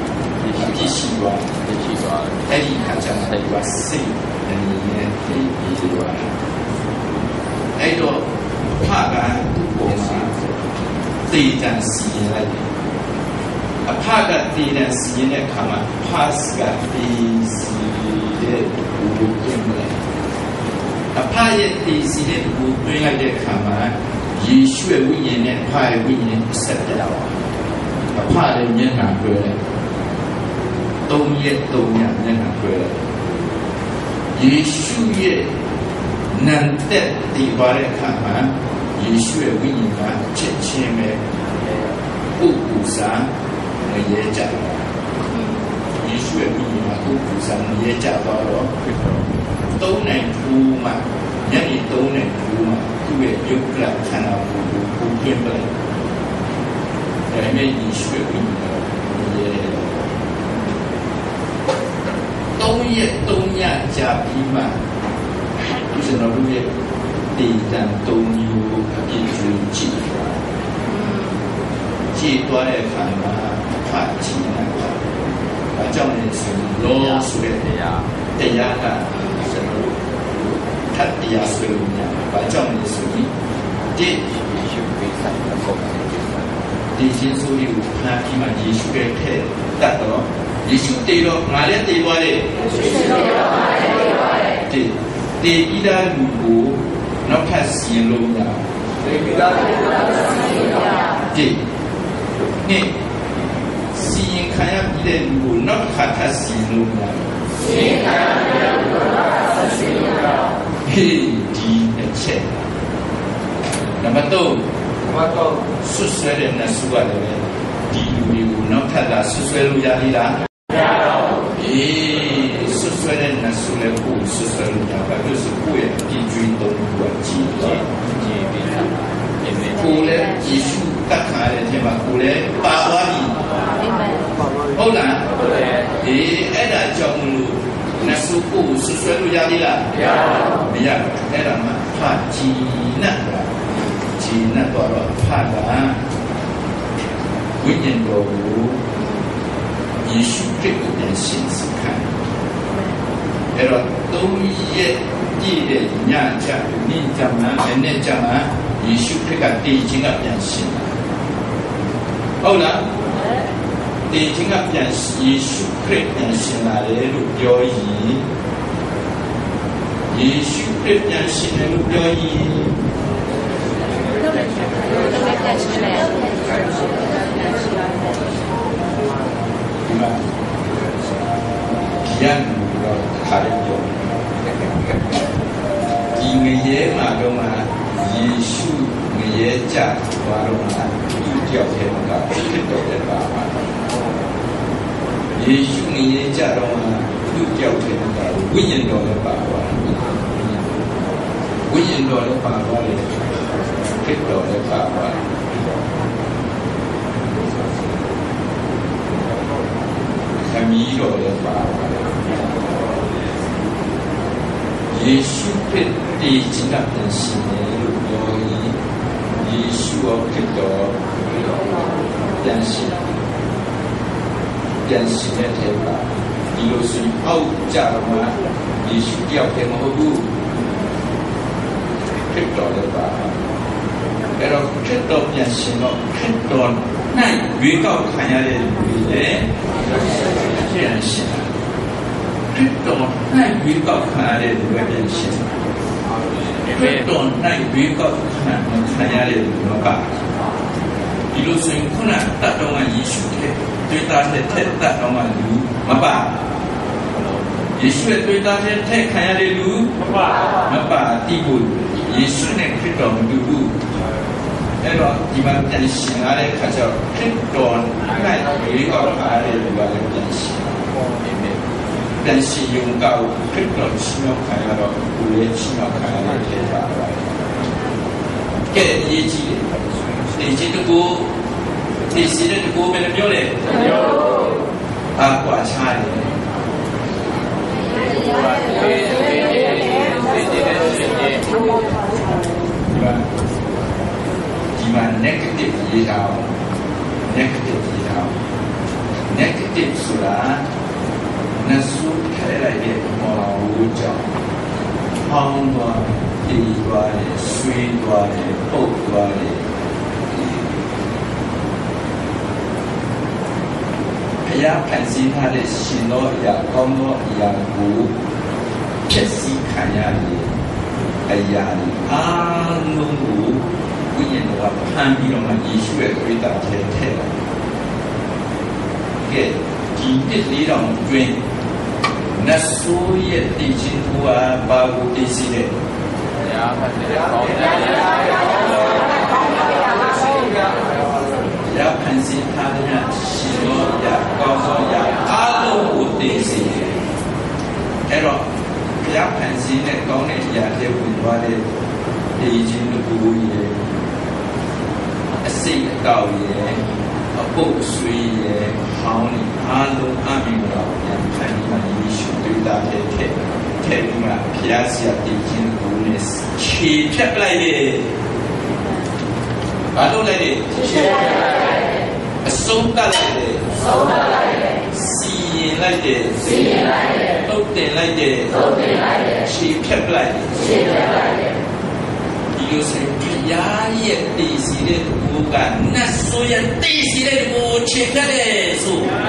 အပြစ်ရှိသွားတယ်ရှိသွားတယ်အဲ့ဒီခါကျမှဒီကစိတ်အနေနဲ့ဒီဒီလိုပါအဲ့တော့ဖကသူ့ပုံမှာတေတန်စီရင်လိုက်တယ်အဖကတေတန်စီရင်တဲ့ခါမှာဖစကတေစီတဲ့ဘူကင်းလဲ အဖရဲ့တေစီတဲ့ဘူတွင်းလိုက်တဲ့ခါမှာယေရှုရဲ့ဝိညာဉ်နဲ့ဖရဲ့ဝိညာဉ်ဆက်တက်လာအဖရဲ့မျက်နှာတွေ့တယ်သုံးရက်သုံးညမျက်နှာတွေ့တယ်ယေရှုရဲ့နံတက်ဒီပါတဲ့အခါမှာယေရှုရဲ့ဝိညာဉ်ကချက်ချင်းပဲပုဂ္ဂိုလ်စားမရဲကြဘူးယေရှုရဲ့ဝိညာဉ်ကပုဂ္ဂိုလ်စားမရဲကြတော့ သုံးနိုင်ဘူးမှညနေသုံးနိုင်ဘူးမှသူ့ရဲ့ယုတ်ကလခန္ဓာကိုယ်ကိုပူပြင်းပလိုက်ဒါပေမဲ့ယေရှုရဲ့ဝိညာဉ်ကမရဲတော့သုံးရက်သုံးညကြာပြီးမှကျွန်တော်တို့ရဲ့တည်တံသုံးမျိုးအပြည့်စုံကြည့်သွားကြည့်သွားတဲ့အခါမှာဖတ်ကြည့်နေတာ။အကြောင်းနဲ့ဆိုလောဆိုတဲ့တရားတရားက ကျွန်တော်တို့ထပ်တရားဆိုလို့ည။အကြောင်းနဲ့ဆိုရင်ဒီယေရှုခရစ်တော်အကုန်လုံးကိစ္စဒီချင်းဆိုရီကိုဖန်ပြီးမှယေရှုရဲ့ထဲတတ်တော့ယေရှုတည်တော့ငါလည်းတည်သွားတယ်ယေရှုတည်တော့ငါလည်းတည်သွားတယ်တည်တည်ပြီးသားလူကိုနောက်ထပ်စီရင်လို့မရဘူးတည်ပြီးသားလူကိုနောက်ထပ်စီရင်ရတည်နှစ်စီရင်ခံရပြီးတဲ့လူကိုနောက်ခါထပ်စီလို့မရဘူးစီရင်ခံရပြီးတဲ့လူကို နောက်ခါထပ်စီလို့မရဘူးဟေးဒီအချက်နံပါတ်3နံပါတ်3ဆွဆွဲတဲ့နတ်စုကလည်းဒီလူတွေကိုနောက်ထပ်လာဆွဆွဲလို့ရသေးလားမရပါဘူးအေးဆွဆွဲတဲ့နတ်စုလည်းကိုဆွဆွဲလို့ရပါလို့ဆိုကိုယ့်ရဲ့ဒီကျွေးတော့ကိုကြည့်တယ်ကြည့်ပြီးတာကိုလည်းယေရှုတတ်ခါတဲ့ထဲမှာကိုလည်းပါသွားပြီဟုတ်လားဟုတ်တယ်ဒီအဲ့ဒါကြောင့်မလို့ နတ်စုကိုဆွဆွဲလို့ရသေးလားမရပါဘူးမရဘူးအဲ့ဒါမှဖာကြည်နတ်ကြည်နတ်တော့ဖာကဝိညာဉ်တော်ကိုယေရှုခရစ်ကိုပြန်ရှင်းစခံအဲ့တော့သုံးရက်ပြည့်တဲ့ညချနေ့ကြမှာမနေ့ကြမှာယေရှုခရစ်ကတည်ခြင်းကပြန်ရှင်းတာဟုတ်လားတည်ခြင်းကပြန်ယေရှုခရစ်ပြန်ရှင်းလာတယ်လို့ပြောရင် ယေရှုခရစ်ပြန်ရှင်းတယ်လို့ပြောရင်ဒီမှာကျန်တော့ခါရပြောဒီငရဲမှာတော့မှယေရှုငရဲကြသွားတော့မှဒီကြောက်တဲ့ကဖြစ်တော်တဲ့ပါပါယေရှုငရဲကြတော့မှသူ့ကြောက်တဲ့ကဝိညာဉ်တော်လည်းပါသွားဝိညာဉ်တော်လည်းပါသွားတယ် ဖြစ်တော်လည်းပါသွားခမီးတော်လည်းပါသွားယေရှုခရစ်တည်ခြင်းကပြန်ရှင်တယ်လို့ပြောရင်ယေရှုကို ခရစ်တော်ပြန်ရှင်ပြန်ရှင်တဲ့ထဲမှာဒီလိုဆိုရင်အောက်ကြတော့မှယေရှုတယောက်တည်းမဟုတ်ဘူးခရစ်တော်လည်းပါအဲ့တော့ခရစ်တော်ပြန်ရှင်တော့ခရစ်တော်၌ရွေးကောက်ခံရတဲ့လူတွေလည်းပြန်ရှင်ခရစ်တော်၌ရွေးကောက်ခံရတဲ့လူတွေပြန်ရှင်ခရစ်တော်၌ရွေးကောက်ခံခံရတဲ့လူတွေပါဒီလိုဆိုရင်ခုနတတ်တော်ကယေရှုတဲ့တွေ့တာတဲ့ထက်တတ်တော်ကလူမပါယေရှုရဲ့တွေ့တာတဲ့ထက်ခံရတဲ့လူမပါမပါတိဘူး ယေရှုနဲ့ခရစ်တော်မတူဘူးအဲ့တော့ဒီမှာပြန်ရှင်လာတဲ့ခါကျတော့ခရစ်တော်၌ရွေးကောက်ခံရတဲ့လူကလည်းပြန်ရှင်ပြန်ရှင်ယုံကောက်ခရစ်တော်ရှင်ရောက်ခံရတော့ကိုယ်ရဲ့ရှင်ရောက်ခံရတဲ့ထဲပါပါကဲအရေးကြီးတယ်ဒီချင်းတကူဒီစီတဲ့တကူဘယ်လိုပြောလဲပြောအာကွာချားတယ် ဒီမှာ negative ရေးထားအောင် negative ရေးထားအောင် negative ဆိုတာနဆုထဲလိုက်တဲ့မော်ဝူကြောင့်ဟောင်းသွားတည်သွားတယ်ဆွေးသွားတယ်ပုတ်သွားတယ်ဘုရားဖန်ဆင်းထားတဲ့ရှင်သောအရာကောင်းသောအရာကိုဖြစ်စီခံရတယ် အရာအားလုံးကိုဝိညာဉ်တော်ကဖန်ပြီးတော့မှယေရှုရဲ့ပြိတ္တာထဲထည့်တယ်ကဲဒီတစ်လေးတောင်တွင်နတ်ဆိုးရဲ့တည်ခြင်းကိုဘာကိုတည်စီလဲရာဖတ်တဲ့ကောင်းတဲ့ရာဖန်စီထားတဲ့ရှင်တော်ရာကောင်းသောရာအားလုံးကိုတည်စီအဲ့တော့ဘုရားဖန်စီနဲ့ကောင်းတဲ့အရာတွေဝင်သွားတဲ့တည်ခြင်းကိုရဲ့အစိတ်အကောက်ရဲ့အပုတ်ဆွေးရဲ့ဟောင်းအားလုံးအမိတော်ပြန်ခံပြီးမှယေရှုတွေ့တာတဲ့တဲ့တဲ့ဒီမှာဖျားဆရာတည်ခြင်းကိုနဲ့ခြေ ဖြတ်လိုက်တယ်ဘာလို့လဲခြေဖြတ်လိုက်အဆုံးတတ်လိုက်တယ်အဆုံးတတ်လိုက်တယ်စီရင်လိုက်တယ်စီရင်လိုက်တယ်တုတ်တင်လိုက်တယ်တုတ်တင်လိုက်တယ်ခြေဖြတ်လိုက်တယ်ခြေဖြတ်လိုက်တယ်ဒီလိုဆိုဖျားရဲ့တည်စီတဲ့ကိုကနတ်ဆိုရတည်စီတဲ့ကိုခြေဖြတ်တယ်ဆိုဖျား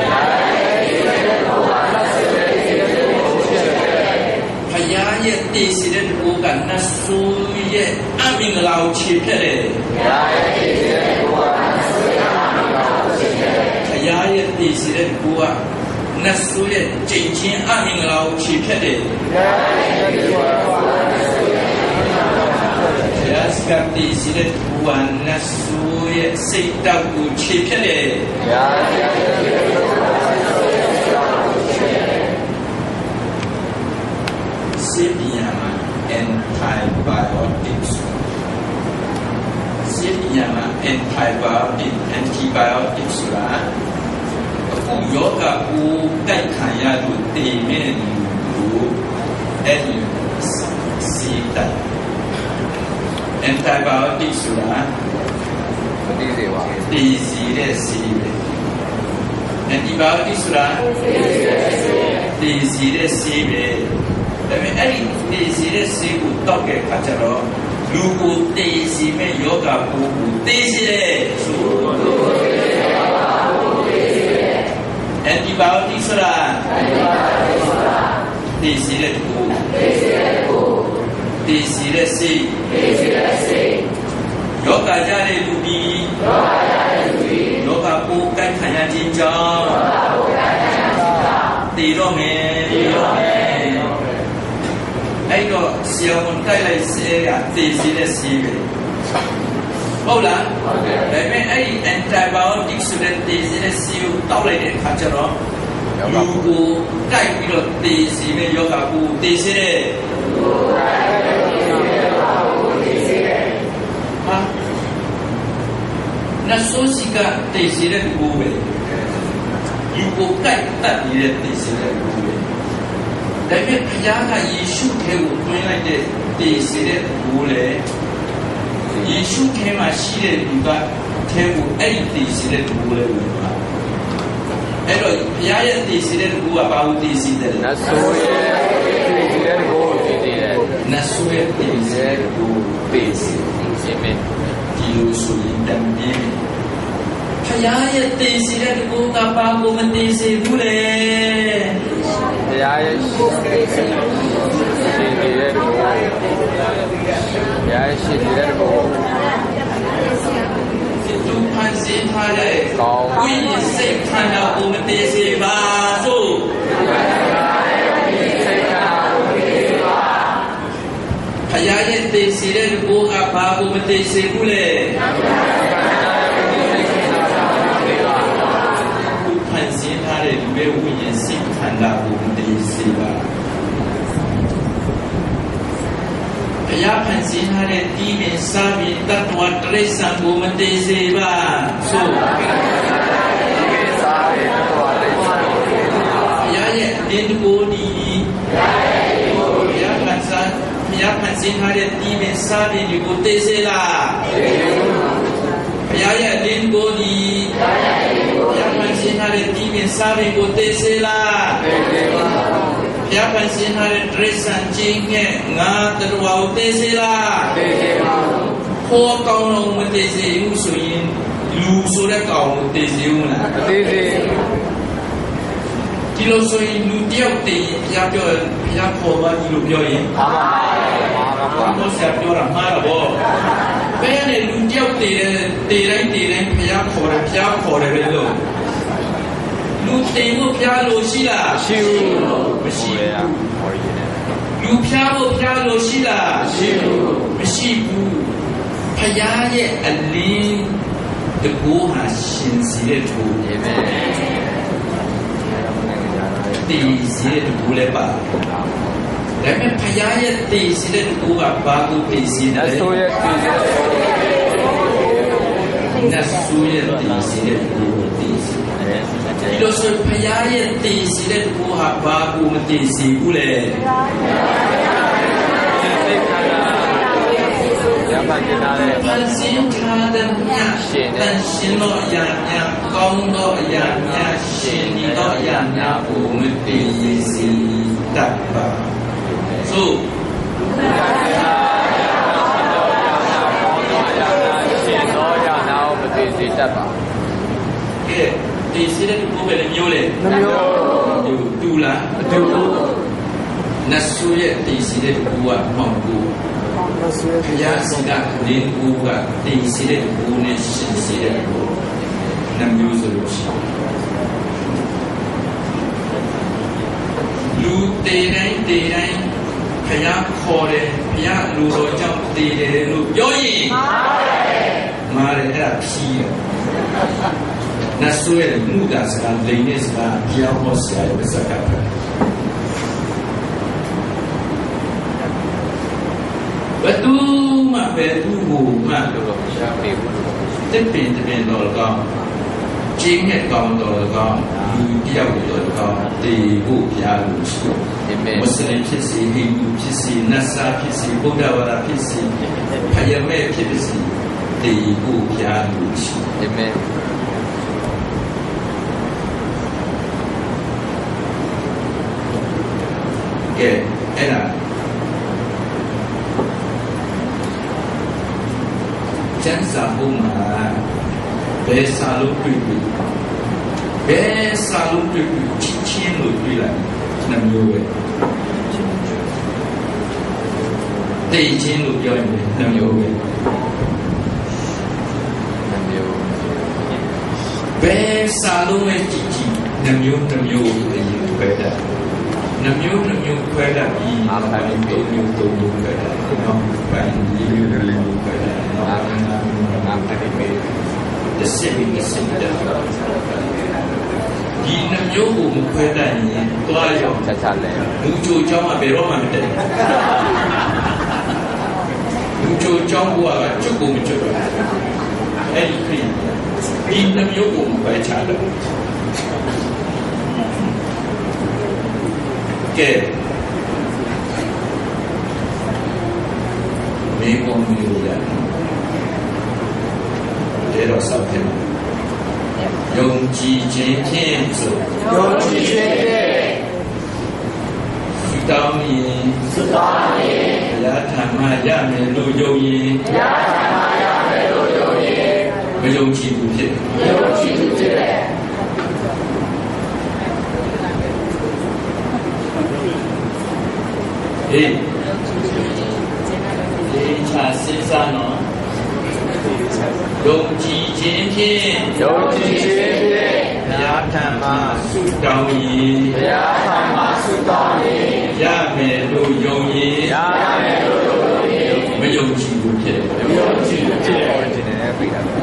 ရဲ့တည်စီတဲ့ကိုကနတ်ဆိုရတည်စီတဲ့ကိုခြေဖြတ်တယ်ဖျား ရဲ့တည်စီတဲ့ကိုကနတ်ဆိုရဲ့အမင်္ဂလာကိုခြေဖြတ်တယ်ဖျားရဲ့တည်စီတဲ့ကိုကနတ်ဆိုရဲ့အမင်္ဂလာကိုခြေဖြတ်တယ်ဖျားရဲ့တည်စီတဲ့ကူကနတ်ဆိုးရဲ့ကြိမ်ချင်းအမင်္ဂလာကိုခြေဖြတ်တယ်ဘုရားစကတည်စီတဲ့ကူကနတ်ဆိုးရဲ့စိတ်တောက်ကိုခြေဖြတ်တယ်ဘုရားဆေးပညာမှာ antibiotics ဆေးပညာမှာ antibiotic antibiotics ဆိုတာအခုယောဂကိုတိုက်ခံရလို့တည်မဲ့လူကိုအဲ့ဒီစီတာ antibiotic ဆိုတာမသိသေးပါဘူးတည်စီတဲ့စီပဲ antibiotic ဆိုတာတည်စီတဲ့စီပဲ ဒါပေမဲ့အဲ့ဒီတည်စီတဲ့စီကိုတောက်တဲ့အခါကျတော့လူကိုတည်စီမဲ့ယောဂကိုကိုတည်စီတဲ့ဆို antibiotic ဆိုတာတည်စီတဲ့ကိုတည်စီတဲ့စီယောဂကြတဲ့လူဒီယောဂကိုကိုက်ခံရခြင်းကြောင့်တည်တော့မယ်တည်တော့မယ် အဲ့တော့ဆရာဝန်တိုက်လိုက်စေကတည်စီတဲ့စီပဲဟုတ်လားဟုတ်တယ်ဒါပေမဲ့အဲ့ဒီ antibiotic ဆိုတဲ့တည်စီတဲ့စီကိုတောက်လိုက်တဲ့အခါကျတော့လူကိုတိုက်ပြီးတော့တည်စီမဲ့ယောဂကိုတည်စီတဲ့ဟာနတ်ဆိုးစီကတည်စီတဲ့ကိုပဲလူကိုတိုက်တတ်နေတဲ့တည်စီတဲ့ကိုပဲ ဒါပေမဲ့ဘုရားကယေရှုထဲကိုတွင်းလိုက်တဲ့တည်စီတဲ့ကိုလေယေရှုထဲမှာရှိတဲ့လူကထဲကိုအဲ့ဒီတည်စီတဲ့ကိုလေဝင်ပါအဲ့တော့ဘုရားရဲ့တည်စီတဲ့ကိုကဘာလို့တည်စီတယ်နလဲတ်ဆိုးရဲ့ဒီဒီတဲ့ကိုဒီဒီတဲ့နတ်ဆိုးရဲ့တည်စီတဲ့ကိုတည်စီရှင်မင်းဒီလိုဆိုရင်တမ်းပြင်းဖယားရဲ့တည်စီတဲ့ကိုကပါကိုမတည်စီဘူးလေ ဘုရားရဲ့ရှင်ဒီတဲ့ကိုဘုရားရဲ့ရှင်ဒီတဲ့ကိုသူဖန်ဆင်းထားတဲ့ကောင်းဝိညာဉ်စိတ်ခန္ဓာကိုမတည်စီပါဆိုစိတ်ကဖယားရဲ့တည်စီတဲ့ကိုကပါကိုမတည်စီဘူးလေသူဖန်ဆင်းထားတဲ့ဒီဝိညာဉ်စိတ်ခ န္ဓာကိုမတည်စီပါဘုရားဖန်ဆင်းထားတဲ့ဒီပင်စာပင်တတ္တဝတ္တရိစ္ဆာန်ကိုမတည်စေပါဆိုစားရတော့တယ်ဘုရားရဲ့အင်းတကိုဒီဘုရားဖန်ဆင်းဘုရားဖန်ဆင်းထားတဲ့ဒီပင်စာပင်ဒီကိုတည်စေလားဘုရားရဲ့အင်းကိုဒီဘုရားဖန်ဆ င်းထားတဲ့ဒီပင်စာပင်ကိုတည်စေလားဘုရားဖန်ဆင်းထားတဲ့တရိစ္ဆာန်ချင်းနဲ့ငါတရဝကိုသိစေလားခေါ်ကောင်းလုံးမသိစေဘူးဆိုရင်လူဆိုတဲ့ကောင်ကိုသိစေဦးမလားအသေးသေးဒီလိုဆိုရင်လူတယောက်တည်ရင်ဘုရားပြောရင်ဘုရားခေါ်ပါဒီလိုပြောရင်ဘာမှမပါဘုရားဆရာပြောတာမှားတော့ဘောဘယ်နဲ့လူတယောက်တည်တယ်တည်တိုင်းတည်တိုင်းဘုရားခေါ်တယ်ဘုရားခေါ်တယ်ပဲလို့ လူတည်ဖို့ဘုရားလိုရှိလားရှိဘူးမရှိဘူးဟောရည်နေလူဖျားဖို့ဖျားလို့ရှိလားရှိဘူးမရှိဘူးဖယားရဲ့အလင်းတကူဟာရှင်စီတဲ့သူဒီမဲ့တည်စီတဲ့တကူလည်းပါဒါပေမဲ့ဖယားရဲ့တည်စီတဲ့တကူကဘာကိုတည်စီနလဲတ်ဆိုးရဲ့ဒီတဲ့နတ်ဆူရဲ့တည်စီတဲ့တကူကိုတည်စီ ဒီလိုဆိုဖယားရဲ့တည်စီတဲ့တကူဟာဘာကိုမတည်စီဘူးလေစိတ်ခန္ဓာရပါကျင်လာတဲ့ဖန်ဆင်းထားတဲ့မြတ်တန်ရှင်သောအရာများကောင်းသောအရာများရှင်ဒီသောအရာများကိုမတည်စီတတ်ပါဆိုရှင်တော်ရနာမသိစေတတ်ပါကဲ ဒီစီတဲ့ကိုပဲလေမျိုးလေနှမျိုးတူတူလားအတူနတ်ဆူရဲ့ဒီစီတဲ့ကိုကမောင်ကိုဘုရားစီကလင်းကိုကဒီစီတဲ့ကိုနဲ့ရှင်စီတဲ့ကိုဘနှမျိုးဆိုလို့ရှိရင်လူတေတိုင်းတေတိုင်းဖျားခေါ်တယ်ဖျားလူတော်ကြောင့်တေတယ်လို့ပြောရင်မာတယ်အဲ့ဒါဖြီးတယ် နတ်ဆွဲတယ်မူတာစကားလိန်နေစကားကြောက်ဖို့ဆရာရဲ့စကားပဲဘယ်သူမှဘယ်သူကိုမှလူတော်ရှာပေဘူးလူတော်တစ်ပင်တစ်ပင်တော်ကောင်းကျင်းတဲ့ကောင်းတော်ကောင်းလူတယောက်တော်ကောင်းတေဖို့ပြားလို့ရှိတယ်အာမင်မွတ်စလင်ဖြစ်စီဟိန္ဒူဖြစ်စီနတ်စာဖြစ်စီဗုဒ္ဓဘာသာဖြစ်စီဖယမဲဖြစ်စီတေဖို့ပြားလို့ရှိတယ်အာမင် ကဲအဲ့ဒါကျမ်းစာဘုံမှာဘယ်စာလို့တွေ့ပြီဘယ်စာလို့တွေ့ပြီချင်းချင်းလို့တွေ့လိုက်နှမျိုးပဲတေချင်းလို့ပြောရင်နှမျိုးပဲနှမျိုးဘယ်စာလုံးပဲကြည့်ကြည့်နှမျိုးနှမျိုးအရင်ခွဲတာ နှမျိုးနှမျိုးခွဲတာပြီးအာမန်တုံးမျိုးတုံးမျိုးခွဲတာနော်ပန်ဒီမျိုးလေးမျိုးခွဲတာနော် အာ အာ မ မ င် န် အာမင်ပေ တစ်စက်ပြီးတစ်စက်တက်ဒီနှမျိုးကိုမခွဲတတ်ရင်တွားရော ချက်ချလဲ လူချိုเจ้าကဘယ်တော့မှမတက်လူချိုเจ้าကကျွတ်ကိုမကျွတ်ဘူးအဲ့ဒီခရီးဒီနှမျိုးကိုမခွဲချတယ် ကဲမေကောမီလိုရတဲ့တော့ဆောက်တယ်ယုံကြည်ခြင်းဖြင့်ဆိုယုံကြည်ခြင်းဖြင့်ဆုတောင်းရင်ဆုတောင်းရင်ဘုရားထံမှရမယ်လို့ယုံရင်ဘုရားထံမှရမယ်လို့ယုံရင်မယုံကြည်ဘူးဖြစ်တယ်ယုံကြည်သူဖြစ်တယ် ဟေးဒီချာစဉ်းစားနော်ယုံကြည်ခြင်းဖြင့်ယုံကြည်ခြင်းဖြင့်ဘုရားထံမှဆုတောင်းရင်ဘုရားထံမှာဆုတောင်းရင်ရမယ်လို့ယုံရင်ရမယ်လို့ယုံရင်မယုံကြည်ဘူးဖြစ်တယ်ယုံကြည်ဖြစ်တယ်ဒီနေ့ပြတာပဲ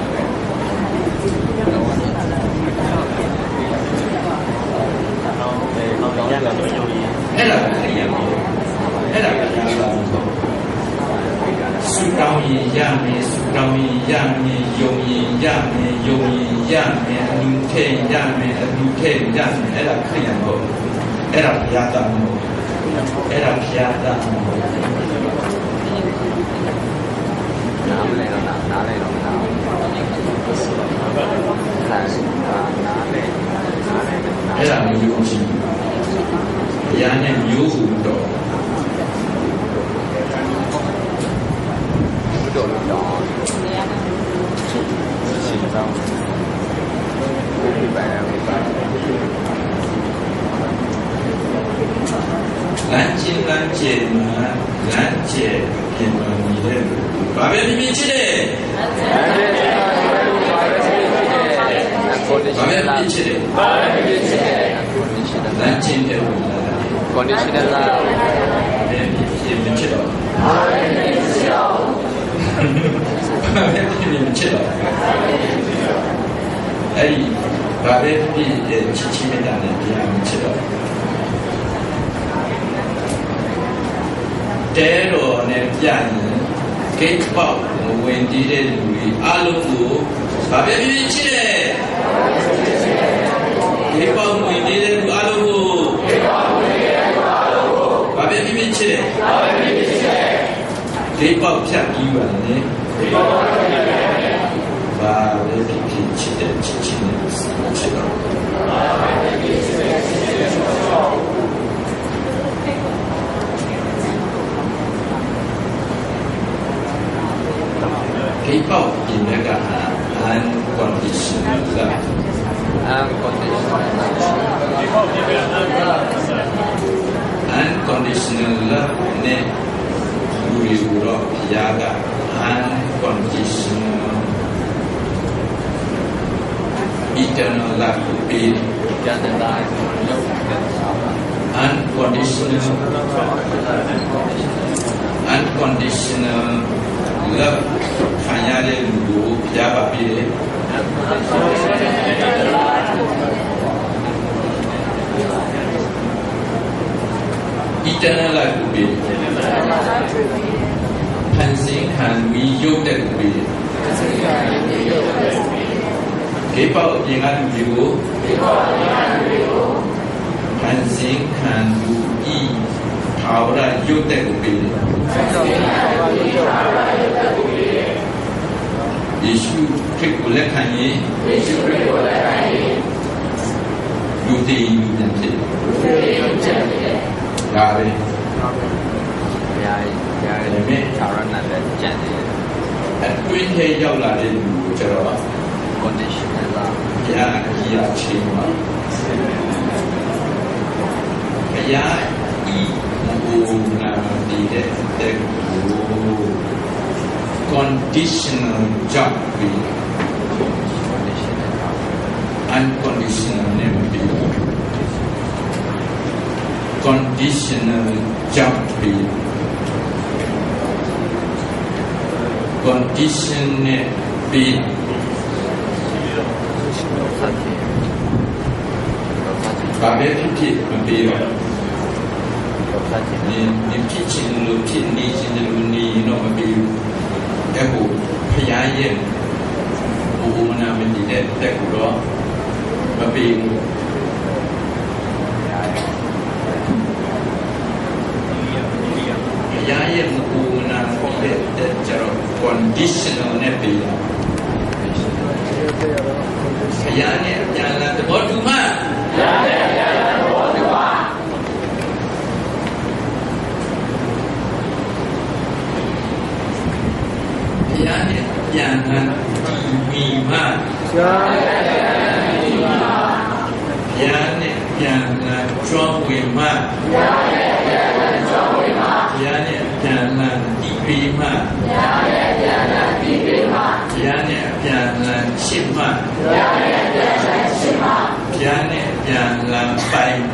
တော့ရတာတော့ယုံရင်အဲ့ဒါကိုသိရမယ် အဲ့ဒါကတရားလာဆုတောင်းရင်ရမယ်ဆုတောင်းရင်ရမယ်ယုံရင်ရမယ်ယုံရင်ရမယ်အလူထဲရမယ်အလူထဲရမယ်အဲ့ဒါခရိယံပေါ့အဲ့ဒါဘုရားသားမို့အဲ့ဒါဘုရားသားမို့နားမလဲတော့နားလဲတော့နားခံနားလဲနားလဲနားအဲ့ဒါမျိုးယုံကြည်ဘုရားနဲ့မျိုးဟူတော့ ဘုဒ္ဓတော်တော်ရှင်သောဒီပန်ဒီပန်လမ်းကျင်လမ်းကျင်မှာလမ်းကျင်ပြင်ပါနေတဲ့လူဘာပဲဖြစ် ဘာရှပဲင်းလာဖြစ်ချစ်တယ်ပါရစီရဲ့ကွန်ဒီရှင်းလလာမ်းကျင်တဲ့လူလာတယ်ကွန်ဒီရှင်းလာအဲ့ဒီဖြစ်မချစ်တော့ဘာပဲဖြစ်ဖြစ်မချစ်တော့အဲ့ဒီဘာပဲဖြစ်ဖြစ်ချစ်ချစ်မြတ်တာနဲ့တရားမချစ်တော့တဲတော်နဲ့ပြရင်ဂိတ်ပေါက်မဝင်တည်တဲ့လူကြီးအလုံးကိုဘာပဲဖြစ်ဖြစ်ချစ်တယ်ဂိတ်ပေါက်ဝင်တည်တဲ့လူအလုံးကိုဂိတ်ပေါက်ဝင်တည်တဲ့လူအလုံးကိုဘာပဲဖြစ်ဖြစ်ချစ်တယ်ဘာပဲဖြစ်ဖြစ်ချစ်တယ် ဂိတ်ပေါက်ဖြတ်ပြီးပါနဲ့ဂိတ်ပေါက်ဖြတ်ပြီးပါနဲ့ဘာပဲဖြစ်ဖြစ်ချစ်တယ်ချစ်ချင်တယ်ချစ်တော့ဂိတ်ပေါက်ပြင်တဲ့ကဟာ unconditional love အန်ကွန်ဒီရှင်းလာ unconditional love နဲ့လူတွေတော့ဘု ရားက unconditional eternal life ကိုပေးတယ်ကျန်တဲ့သားလုံးတဲ့သာပါ unconditional unconditional love ခံရတဲ့လူကိုဘုရားပါပေးတယ် eternal life ကိုပေးတယ်ဖန်ဆင်းခံပြီးရုပ်တဲ့ကိုပေးတယ်ဒီပေါ့အပြင်ကလူတွေကိုဖန်ဆင်းခံလူဤထာဝရရုပ်တဲ့ကိုပေးတယ်ယေရှုခရစ်ကိုလက်ခံရင်လူတည်လူပြန်ဖြစ်တယ်ဒါပဲ ဘုရားဘုရားရဲ့ခြာရဏနဲ့ကျန်တဲ့အတွင်းထဲရောက်လာတဲ့လူကိုကျတော့ conditional လားဘုရားအကြီးအချင်းပါဘုရားဤဘူနာဒီတဲ့တဲ့ကို conditional job ပြီး conditional လား unconditional နဲ့မပြီးဘူး conditional job ပြီး condition be Babe piti mabe yo. Ni ni piti lu piti ni chin lu ni no mabe yo. Eko phaya ye. Bo na me di de de ko lo. Mabe yo. Conditional နဲ့ပြီးတာဖရာနဲ့အပြန်လာသဘောတူမှဖရာနဲ့အပြန်လာဒီမီမှ ဘုရားနဲ့ပြန်လာကြောင်းဝင်မှဘုရားနဲ့ပြန်လာကြောင်းဝင်မှဘုရားနဲ့ပြန်လာဒီပေမှဘုရားနဲ့ပြန်လာဒီပေမှဘုရားနဲ့ပြန်လာရှစ်မှဘုရားနဲ့ပြန်လာရှစ်မှဘုရားနဲ့ပြန်လာ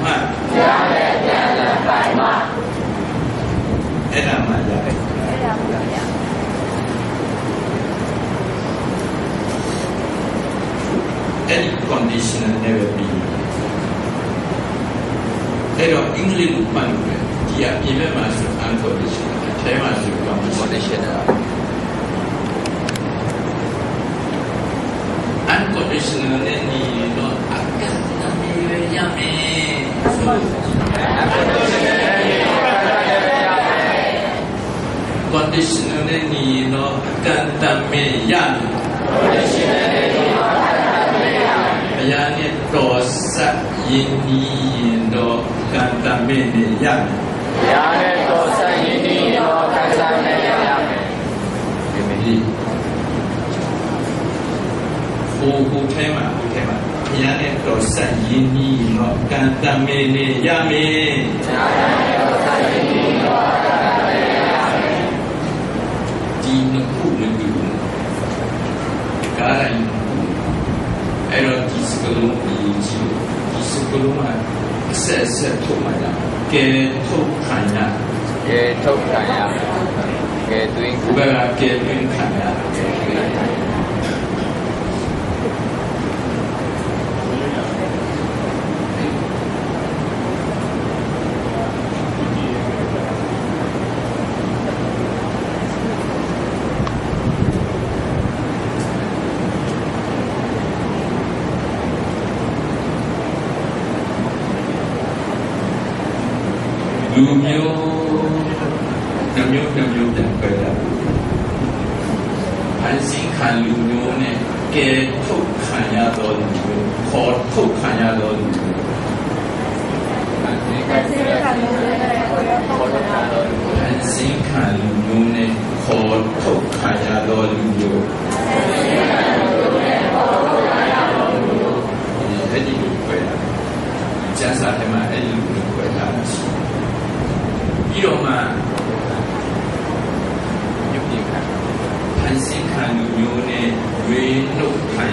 ပိုင်မှဘုရားနဲ့ပြန်လာပိုင်မှအဲ့ဒါမှရတယ်အဲ့ဒီ conditional နဲ့ပဲပြီးအဲ့တော့အင်္ဂလိပ်လိုပတ်လို့ပဲဒီအပြင်ဘက်မှာဆို unconditional အထဲမှာဆို conditional conditional unconditional နဲ့ညီတော့အကန့်အသတ်ရရမယ်ဆို conditional နဲ့ညီတော့အကန့်အသတ်ရရမယ်ဘုရားနဲ့တော်ဆက်ယဉ်ဤရင်တော့ကံတမေနဲ့ရမယ်ဘုရားရဲ့တော်ဆက်ရင်းဒီတော်ကစားနေရမယ်ဒီမကြီးဟိုဟိုထဲမှာ ဟိုထဲမှာဘုရားနဲ့တော်ဆက်ယဉ်ဤရင်တော့ကံတမေနဲ့ရမယ်ဒီနှစ်ခုမတူဘူးကာရိုင်းအဲ့တော့ဒီစကလုံးဒီကြီးဒီစကလုံးမှာအဆက်အဆက်ထုတ်မှရကဲထုတ်ခံရကဲထုတ်ခံရကဲတွင်းဘုရားကဲတွင်ခံရလူမျိုးတစ်မျိုးတစ်မျိုးပြန်ပြတာအန်စင်ခံလူမျိုးနဲ့ကဲထုတ်ခံရတော့လူမျိုးခေါ်ထုတ်ခံရတော့လူမျိုး ဒီကစီကလည်းပေါ်တော့တာတော့ အန်စင်ခံလူမျိုးနဲ့ခေါ်ထုတ်ခံရတော့လူမျိုးအဲ့ဒီလိုပဲကျမ်းစာထဲမှာအဲ့ဒီလိုပဲထားတာရှိတယ် ပြီးတော့မှပြုပြခံဖန်ဆင်းခံလူမျိုးနဲ့ဝေနှုတ်ခံ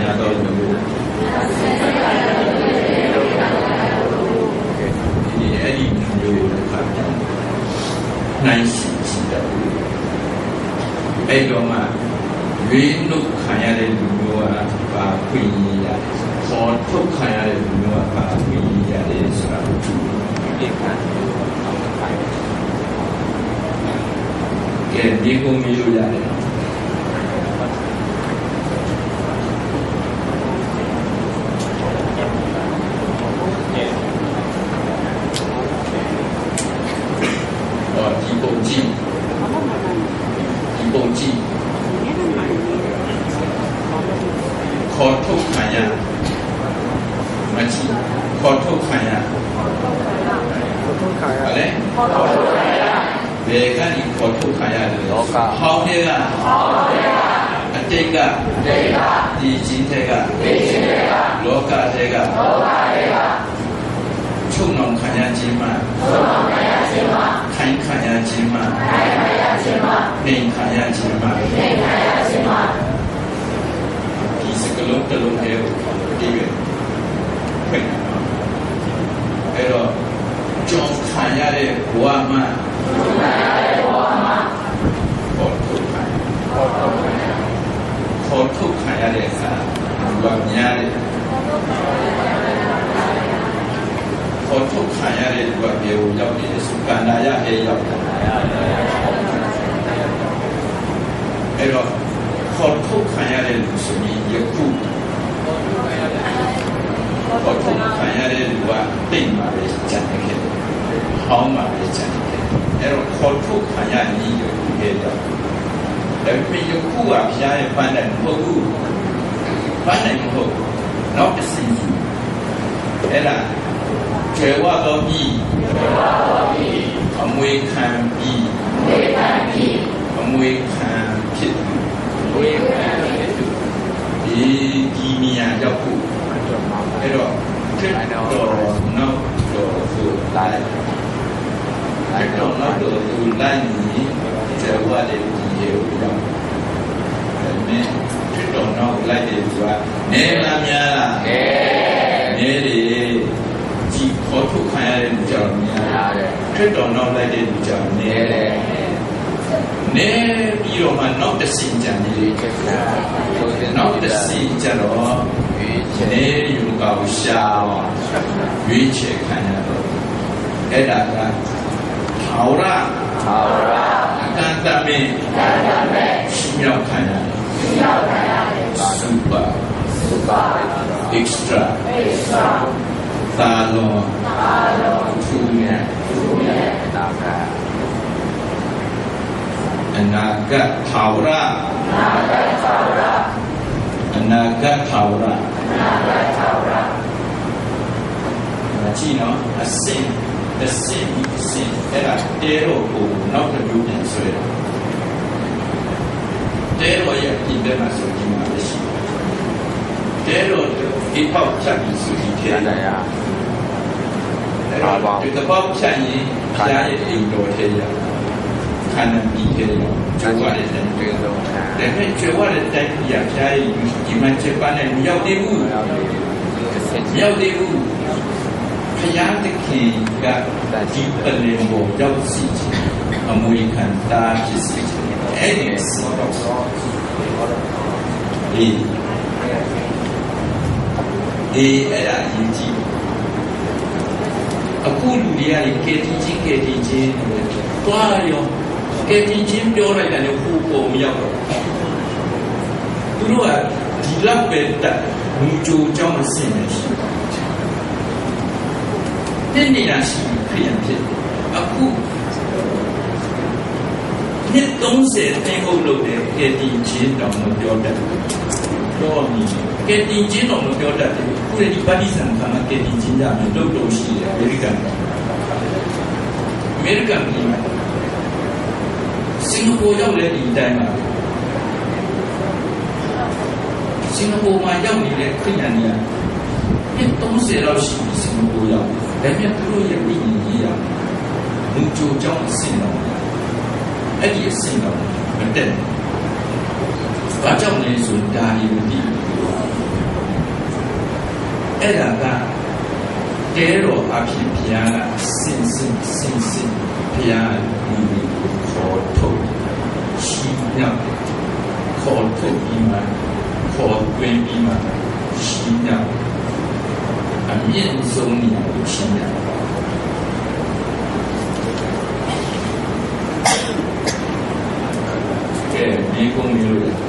အမွေခံဤအမွေခံဖြစ်သူ ဝေခံ ဒီဒီနေရာရောက်ဖို့ တော့မှာ အဲ့တော့ခရစ်တော်နောက်တော်ဆိုလိုက်အဲ့တော့နောက်တော်သူလိုက်နေကျေဝါတဲ့ဒီရေကိုရောက်တယ်မင်းခရစ်တော်နောက်လိုက်တဲ့သူကနေလာများလား ကဲ နေလေဒီခေါ်ထုတ်ခံရတဲ့လူကြောင့်များ ရတယ် ခရစ်တော်နောက်လိုက်တဲ့လူကြောင့်နေ နဲ လေ တယ် နေပြီးတော့မှနောက်တစ်စင်ကြံနေလေ ချက်ခံဆိုတဲ့ နောက်တစ်စင်ကြတော့ ဒီချ ဒီ က် နေ့ဒီလူကကိုရှာအောင် ရွေးချယ်ခံရတော့အဲ့ဒါကထာဝရသာဝရအကန့်တမင်းရှိမြောက်ခံရတယ်ရှိမြောက်ခံရတယ်စူပါသုပါ extra extra သာလွန်သာလွန်သူမြတ်နာကအနာဂတ်ထာဝရအနာဂတ်ထာဝရအနာဂတ်ထာဝရအနာဂတ်ထာဝရ ကြည့်နော်အစင်အစင်အစင်အဲ့ဒါတဲတော့ကိုနောက်တစ်မျိုးပြန်ဆွဲတယ်တဲတော့ရဲ့ပြင်တဲ့မှာဆိုကြည့်မှာလည်းရှိတယ်တဲတော့ဒီပေါက်ချက်ပြီးဆိုကြည့်ရခဲ့တတယ်ရအဲ့တော့ဒီတစ်ပေါက်ချက်ရင်ဘုရားရဲ့အိမ်တော်ထဲရခန္ဓာပြီးခဲ့တယ်ကျိုးပါတယ်တဲ့ပြေဆုံးခံဒါပေမဲ့ကျွဲဝတဲ့တိုင်းပြည်ကဖျားရည်ဒီမှာချက်ပန်းနဲ့မရောက်သေးဘူးမရောက်တယ်ဆက်ချရောက်သေးဘူး ဖျားသခင်ကဒီပလင်ကိုရောက်စီချင်အမွေခံတာဖြစ်စီချင်အဲ့ဒီစတော့ဒီဒီအဲ့ဒါအရင်ကြည့်အခုလူတွေကကေတီချင်းကေတီချင်းတွားရောကေတီချင်းပြောလိုက်တယ်ဟိုပုံမရောက်တော့သူတို့ကဒီလောက်ပဲတက်မူကြိုအကြောင်းမစင်နေရှိတယ် နေရာရှိခရီးဖြစ်အခုနှစ်30တင်အုပ်လို့တဲ့ကဲတင်ချင်းတောင်မပြောတတ်ဘူးတော့မီကဲတင်ချင်းတောင်မပြောတတ်တယ်ခုဒီပါတိဆန်ကမှကဲတင်ချင်းကြမယ်လို့တော့ရှိတယ်အမေရိကန်အမေရိကန်ပြည်မှာစင်ကာပူရောက်လဲဒီတိုင်းမှာစင်ကာပူမှာရောက်နေတဲ့ခရိယန်တွေကနှစ်30လောက်ရှိပြီစင်ကာပူရောက် ဒါပေမဲ့သူတို့ရဲ့ဝိညာဉ်ကြီးကမူကြိုကြောင့်အစင်တော့အဲ့ဒီအစင်တော့မတက်ဘူးဘာကြောင့်လဲဆိုဒါဒီမသိအဲ့ဒါကတဲတော်အဖြစ်ဘုရားကစင်စင်စင်စင်ဘုရားဒီကိုခေါ်ထုတ်ရှိမြောက်ခေါ်ထုတ်ပြီးမှခေါ်တွင်ပြီးမှရှိမြောက် 他面收你母亲的对迷宫牛人。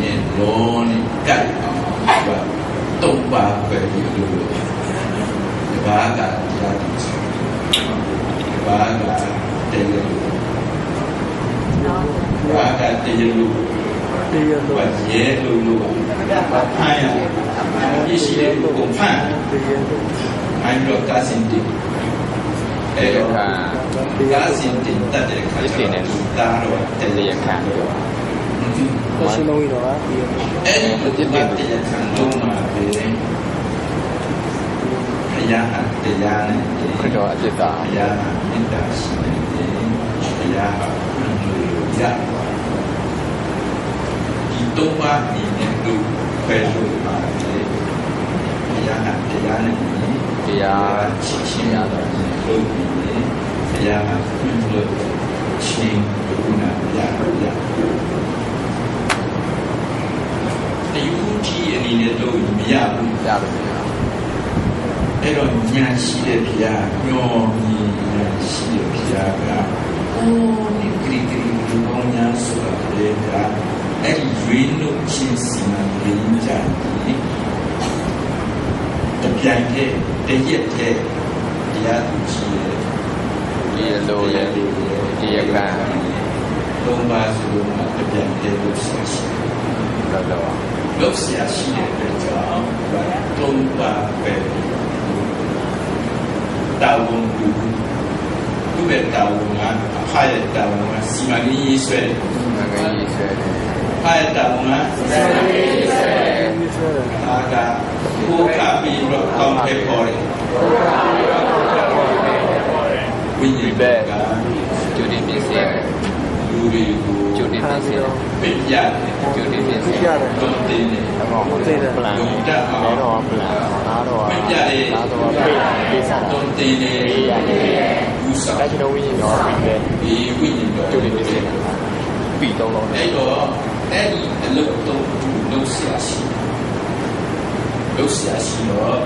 nên mignonne cắt và tung ba về những đường và là ra và là tên và là tên và dễ luôn luôn và hai là đi xí đến cùng phan anh được ca xin tình Ê, ca xin tình ta để khai cho ta rồi. Tên là Question no wiro ha. Kito ajita. Itu mah ini tu perlu mati. Jangan jangan ini. Dia cinta dan ini. Jangan perlu cinta guna jangan jangan. တယူကြီးအနေနဲ့တော့မရဘူးရပါဘူးအဲ့တော့ညာရှိတဲ့ဖျားညောပြီးညာရှိတဲ့ဖျားကဘုန်းဒီဂရီဂရီဒီပေါင်းညာဆိုတာလေကအဲ့ဒီရွေးလို့ချင်းစီမံရင်းကြတယ်တပြိုင်တည်းတရက်တည်းတရားသူကြီးရဲ့ဒီလိုရဲ့ဒီရကံသုံးပါးစုံမှာတပြိုင်တည်းလို့ဆက်ရှိတော့ လောလော လောက်เสียရှိတဲ့အတွက်ကြောင့်သုံးပါးပဲတာဝန်ကူသူ့ရဲ့တာဝန်ကအဖရဲ့တာဝန်ကစီမံရေးဆွဲတယ် ငငယ်ကြီးဆွဲတယ် ဖရဲ့တာဝန်ကစီမံရေးဆွဲတယ်အာကကိုကပြီးတော့ကောင်းခဲ့ပေါ်တယ်ဝိညာဉ်ဘက်က ကျူတင်ပြည့်စင် လူတွေကို ကျူတင်ပြည့်စင် ပြည့်ရတ ယ်ကျူတင်ပြည့်စင်ပြရတယ်တုံးတင်တယ်အမောဟုတ်တယ်ပလန်ယုံတတ်အောင်လဲတော့ပလန်အားတော့ပြည့်ရတယ်အားတော့ပြေးပြေးစားတုံးတင်တယ်ဘူးစားအဲ့ကျွန်တော်ဝင်းရောပြီးတယ်ဒီဝိညာဉ်တော်ကျူတင်ပြည့်စင်ပြီးတော့တော့အဲ့တော့အဲ့ဒီအလုပ်တော့လုပ်ဆရာရှိလုပ်ဆရာရှိတော့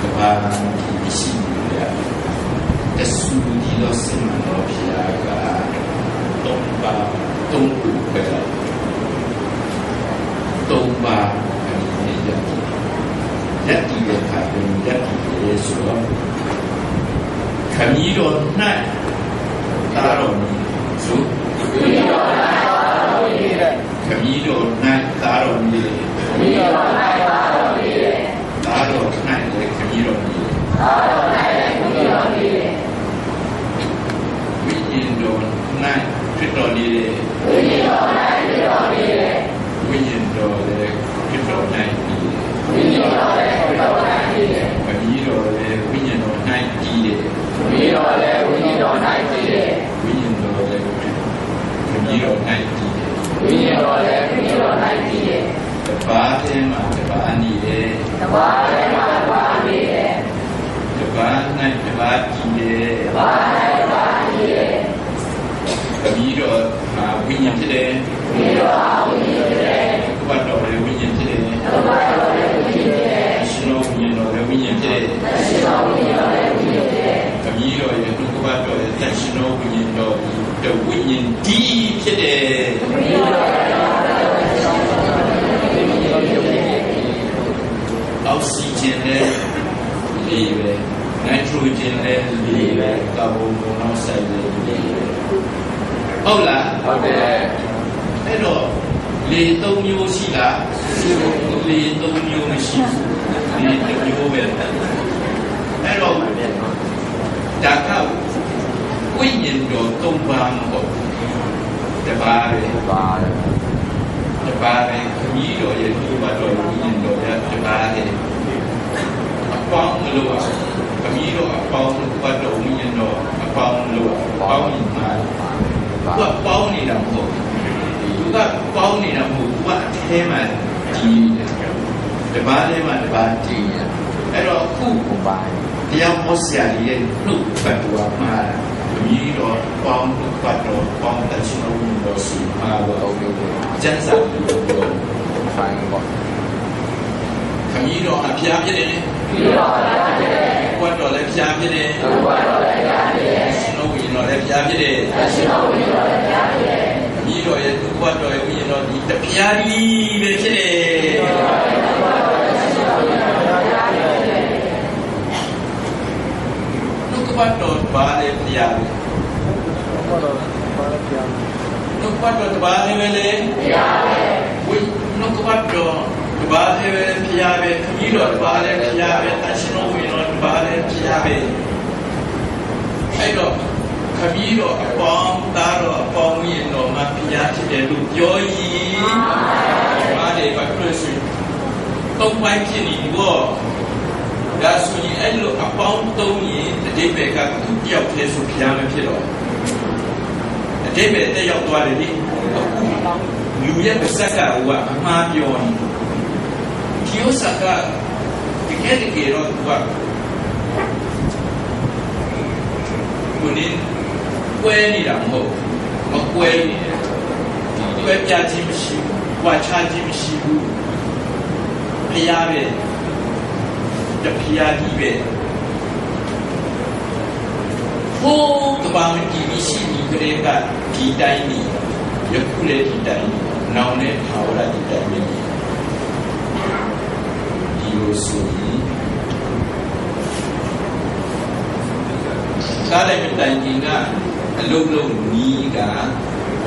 ကဘာဒီရှိနေရတဆူဒီလို့စင်မလို့ဖျားကတော့ပါ တုံးခုပဲတုံးပါအနေနဲ့ရက်တည်ရက်တည်တဲ့ခါကျရင်ရက်တည်ရဲ့ဆိုတော့ခမီးတော်၌တာတော်မူဆိုခမီးတော်၌သာတော်မူလေခမီးတော်၌သာတော်မူလေသာတော်၌လည်းခမီးတော်မူလေသာတော်၌လည်းခမီးတော်မူလေဝိညာဉ်တော်၌ဖြစ်တော်လေ ဝိညာဉ်တော်၌ဖြစ်တော်လေဝိညာဉ်တော်လည်းဖြစ်တော်၌ဒီဝိညာဉ်တော်လည်းဖြစ်တော်၌ဒီခမီးတော်လည်းဝိညာဉ်တော်၌ဒီလေခမီးတော်လည်းဝိညာဉ်တော်၌ဒီလေဝိညာဉ်တော်လည်းခမီးတော်၌ဒီလေဝိညာဉ်တော်လည်းဝိညာဉ်တော်၌တည်တယ်တပါးထဲမှာတပါးနေတယ်။တပါးထဲမှာတပါးနေတယ်တပါး၌တပါးကြည့်တယ်။တပါး၌တပါးနေတယ်တပီးတော့ဟာ ဝိညာဉ်ဖြစ်တယ်။ဒီတော့အဝိညာဉ်တည်းဘတ်တော်လည်းဝိညာဉ်ဖြစ်တယ်တပါးတော်လည်းဝိညာဉ်တည်းရှင်တော်ဝိညာဉ်တော်လည်းဝိညာဉ်ဖြစ်တယ်။ရှိတော်ဝိညာဉ်တော်လည်းဝိညာဉ်တည်းတပီးတော့ရဲ့ဒုက္ခဘတ်တော်ရဲ့တန်ရှင်တော်ဝိညာဉ်တော်တဝိညာဉ်ဒီဖြစ်တယ်။ဒီတော့လည်းအောက်ဆီဂျင်လည်းလေပဲနိုက်ထရိုဂျင်လည်းလေပဲကာဗွန်မိုနောက်ဆိုက်လည်းလေပဲ ဟုတ်လားဟုတ်တယ်အဲ့တော့လေသုံးမျိုးရှိလားလေသုံးမျိုးမရှိဘူးလေတစ်မျိုးပဲအဲ့တော့ဒါကဝိညာဉ်တော်သုံးပါးမဟုတ်တပါးပဲပါတယ်တပါးပဲခမီးတော်ရဲ့ဒီဘတ်တော်ဝိညာဉ်တော်ရဲ့တပါးပဲအပေါင်းမလို့ခမီးတော်အပေါင်းဘတ်တော်ဝိညာဉ်တော်အပေါင်းလို့အပေါင်းမှာပါ သူကပေါင်းနေတာမဟုတ်သူကပေါင်းနေတာမဟုတ်သူကအထဲမှာဒီတပါးထဲမှာတပါးဒီအဲ့တော့အခုဘုံပါတရားဟောဆရာကြီးရဲ့နှုတ်ပတ်တော်မှာဒီတော့ပေါင်းပတ်တော်ပေါင်းတဲ့ရှင်တော်ဝင်တော်စီမှာဟုတော့တ်ပြီကျမ်းစာကိုဖိုင်ပေါ့ခမီးတော်အဖျားဖြစ်တယ်ဒီတော့လည်းဖြစ်တယ် ဘွတ်တော်လည်းဖျားဖြစ်တယ်။ဘုရားတော်လည်းကြားဖြစ်တယ်ရှင်တော်ဝင်တော်လည်းဖျားဖြစ်တယ်။ရှိတော်ဝိညာဉ်တော်လည်းကြားဖြစ်တယ်ခမီးတော်ရဲ့ဘွတ်တော်ရဲ့ဝိညာဉ်တော်ဒီတဖျားကြီးပဲဖြစ်တယ်နှုတ်ကပတ်တော်ဘာလဲဖျားတယ်ဘောတော့ဘာလဲပြန်နှုတ်ကပတ်တော်တပါးလည်းပဲလေ။တရားပဲဝိနှုတ်ကပတ်တော် တပါးလည်းပဲဖျားပဲခမီးတော်တပါးလည်းဖျားပဲတန်ရှင်တော်ဝိညာဉ်တော်တပါးလည်းဖျားပဲအဲ့တော့ခမီးတော်အပေါင်းသားတော်အပေါင်းဝိညာဉ်တော်မှာဖျားဖြစ်တယ်လို့ပြောရင်ဘာလဲဘာလို့ဆိုတော့ပိုင်းဖြစ်နေဘောဒါဆိုရင်အဲ့လိုအပေါင်းသုံးရင်အတိပ္ပယ်ကသူတယောက်တည်းဆိုဖျားမဖြစ်တော့အတိပ္ပယ်တက်ရောက်သွားတယ်လေအခုလူရဲ့ပါဇက်ကဟိုကအမှားပြောနေ ဒီဥစ္စာကတကယ်တကယ်တော့သူကကိုနေကွဲနေတာမဟုတ်မကွဲနေတယ်ကွဲပြားခြင်းမရှိဘူးကွာခြားခြင်းမရှိဘူးဖျားပဲတဖျားကြီးပဲဟိုးကဘာမတီဗီရှိဒီကလေးကဒီတိုင်းနေယခုလည်းဒီတိုင်းနောင်နဲ့ထာဝရဒီတိုင်းနေဒီ လိုဆိုရင်ကားလိုက်တိုင်ကြီးကအလုံးလုံးနီးက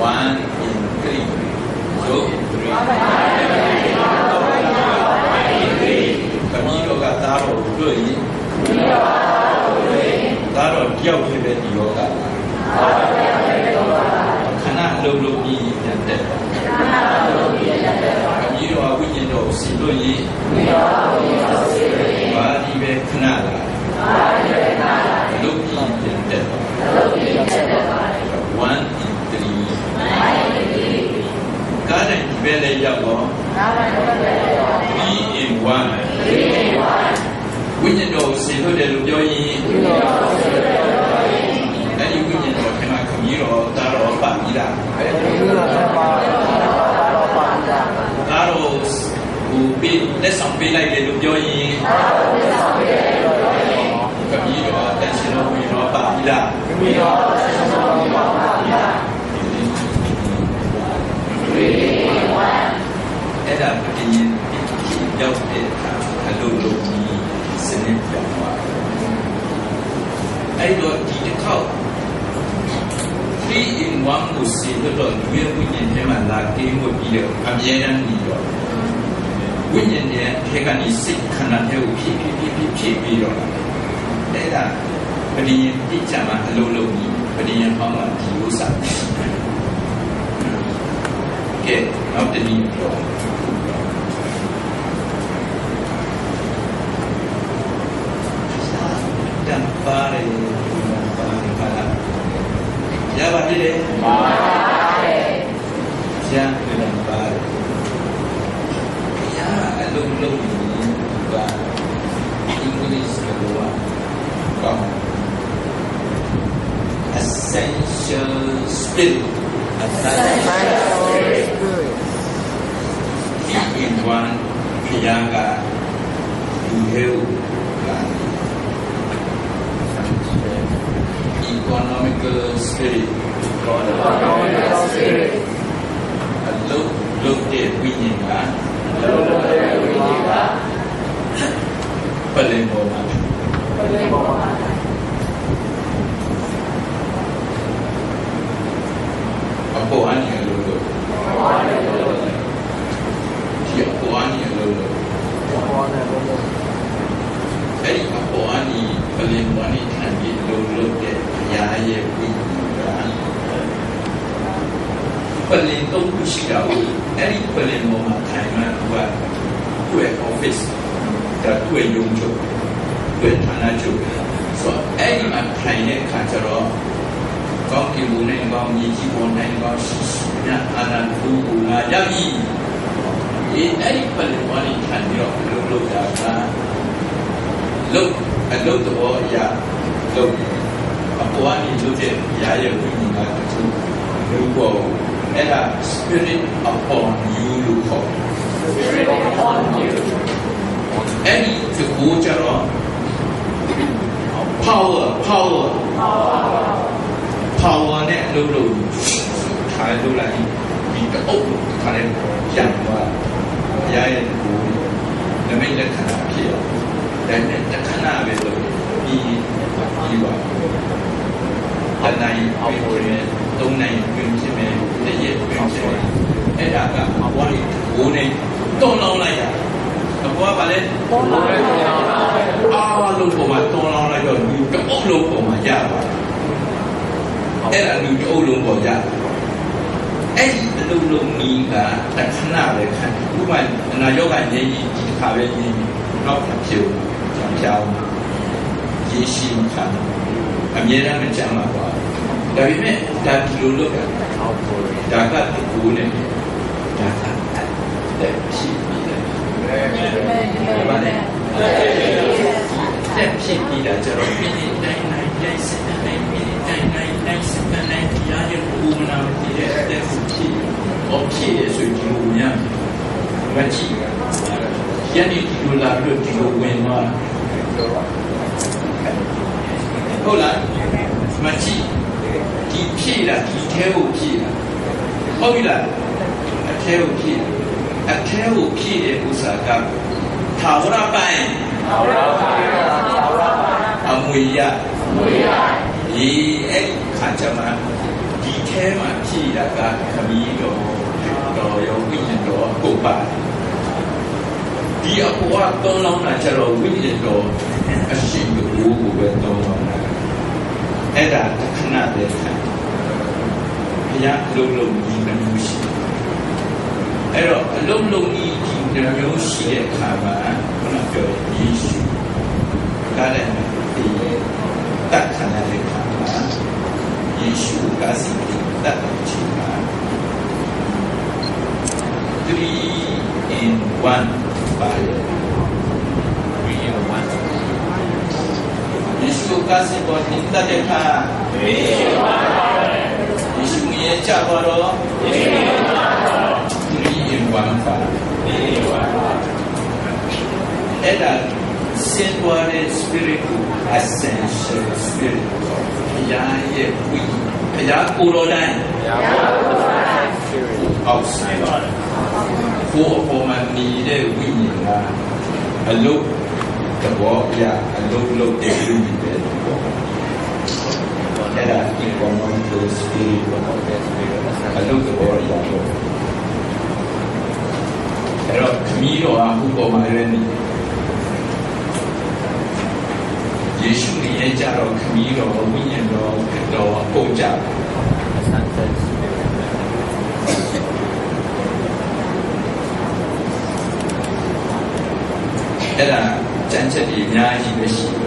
1 in 3 so 3ခမီးတော့ကသားတော်တို့ရင်သားတော်တယောက်ဖြစ်တဲ့ဒီယောဂခဏလုံးလုံးပြီးပြန်တဲ့ခ မီးတော်ဝိညာဉ်တော်စီလို့ရင်ဘာဒီ တော့ရှိတာဘူးအဲ့ဒီပလင်ပေါ်မှာထိုင်မှသူကသူ့ရဲ့ office ဒါသူ့ရဲ့ရုံးချုပ်သူ့ရဲ့ဌာနချုပ်ဆိုတော့အဲ့ဒီမှာထိုင်တဲ့အခါကျတော့ကောင်းကင်ဘုံနဲ့ကောင်းမြေကြီးပေါ်နိုင်ကောင်းရှိရှိမြတ်အာနန္ဒဘုရားရပြီဒီအဲ့ဒီပလင်ဝါရီခံပြီးတော့လုံလုံတာ ကလုံအလုံတော်အရာလုံအပေါ်ကနေလုံတဲ့ရာရဲ့ဝိညာဉ်ကသူလူပေါ်အဲ့ဒါ spirit upon you လို့ခေါ်တယ် spirit on you အဲ့ဒီသဘောကြတော့ power power power နဲ့အလုပ်လုပ်ခါရလုပ်လိုက်ဒီတအုပ်ခါရပြန်သွားဘုရားရဲ့ကိုနမိတ်လက္ခဏာဖြစ်အောင် ဒါနဲ့တခဏပဲလို့ဒီဒီပါတနိုင်အပေါ်ရင်သုံးနိုင်ပြင်ဖြစ်မယ်တရက်ပြင်ဖြစ်မယ်အဲ့ဒါကအဘွားလေးဘိုးနဲ့တုံလောင်းလိုက်ရအဘွားကလည်းပေါ်လာတယ်အားလုံးပုံမှာတုံလောင်းလိုက်တော့လူတအုပ်လုံးပုံမှာရပါတယ်အဲ့ဒါလူတအုပ်လုံးပေါ်ရအဲ့ဒီအလုံးလုံးနီးကတခဏပဲခံဥပမာအနာယောဂငြိမ်းကြီးဒီခါပဲငြိမ်းကြီး တော့ဖြစ်ဦးကြောင်ရေရှိမခံအမြဲတမ်းမကြမ်းပါပါဒါပေမဲ့ဒါဒီလိုလုပ်တာအောက်ပေါ်ဒါကတကူနဲ့ဒါကတဲ့ရှိပြီလေဘာလဲတဲ့ဖြစ်ပြီးတာကျတော့မိနစ်တိုင်းတိုင်းတိုင်းစတဲ့တိုင်းမိနစ်တိုင်းတိုင်းတိုင်းစတဲ့တိုင်းဒီရရဲ့ဘူမနာဒီရဲ့တဲ့ဖြစ်အော်ဖြစ်ရဆိုရင်ဒီလိုများမကြည့် ရန်ဒီဒီလိုလာပြီးဒီလိုဝင်သွားဟုတ်လားမကြည့်ဒီဖြည့်တာဒီထဲကိုဖြည့်တာဟုတ်ပြီလားအထဲကိုဖြည့်အထဲကိုဖြည့်တဲ့ဥစ္စာကသာဝရပိုင်းသာဝရပါသာဝရပါအမွေရမွေရဒီအဲ့ဒီခါကျမှဒီထဲမှာဖြည့်တာကခမီးတော်တော်ရောဝိညာဉ်တော်ကိုပါ ဒီအပေါ်ကသုံးလောင်းတာကျတော့ဝိညာဉ်တော်အရှိန်ကိုကိုပဲသုံးလောင်းတာအဲ့ဒါတခဏတည်းခံဘုရားလုံးလုံးဒီနှမျိုးရှိတယ်အဲ့တော့အလုံးလုံးဒီဒီနှမျိုးရှိတဲ့အခါမှာခုနပြောယေရှုကလည်းဒီတတ်ခံရတဲ့အခါမှာယေရှုကစီတတ်တဲ့ချိန်မှာ three in one fire three in one ယေရှုကစီပေါ်တင်တဲ့အခါယေရှုရဲ့ကြပါတော့ three in one fire အဲ့ဒါစင်ပေါ်တဲ့ spirit ကို essential spirit ကိုဘုရားရဲ့ဝိဘုရားကိုယ်တော်တိုင်းဘုရားကိုယ်တော် spirit အောက်ဆိုင်ပါတယ် ကိုယ်အပေါ်မှာနေတဲ့ဝိညာဉ်ကအလုတ်သဘောအရအလုတ်လုတ်တဲ့လူတွေပဲအဲ့ဒါဒီကောမန်တိုစပီရီကောမန်တဲ့စပီရီအလုတ်သဘောအရပေါ့အဲ့တော့ခမီးတော်ကဟိုပေါ်မှာလည်းနေယေရှုရဲ့ကြတော့ခမီးတော်ဝိညာဉ်တော်ခတော်အကုန်ကြတယ် ascended spirit အဲ့ဒါကြမ်းချက်ကြီးအများကြီးပဲရှိတယ်နေ့ လည်စာသမင်းသုံးဆောင်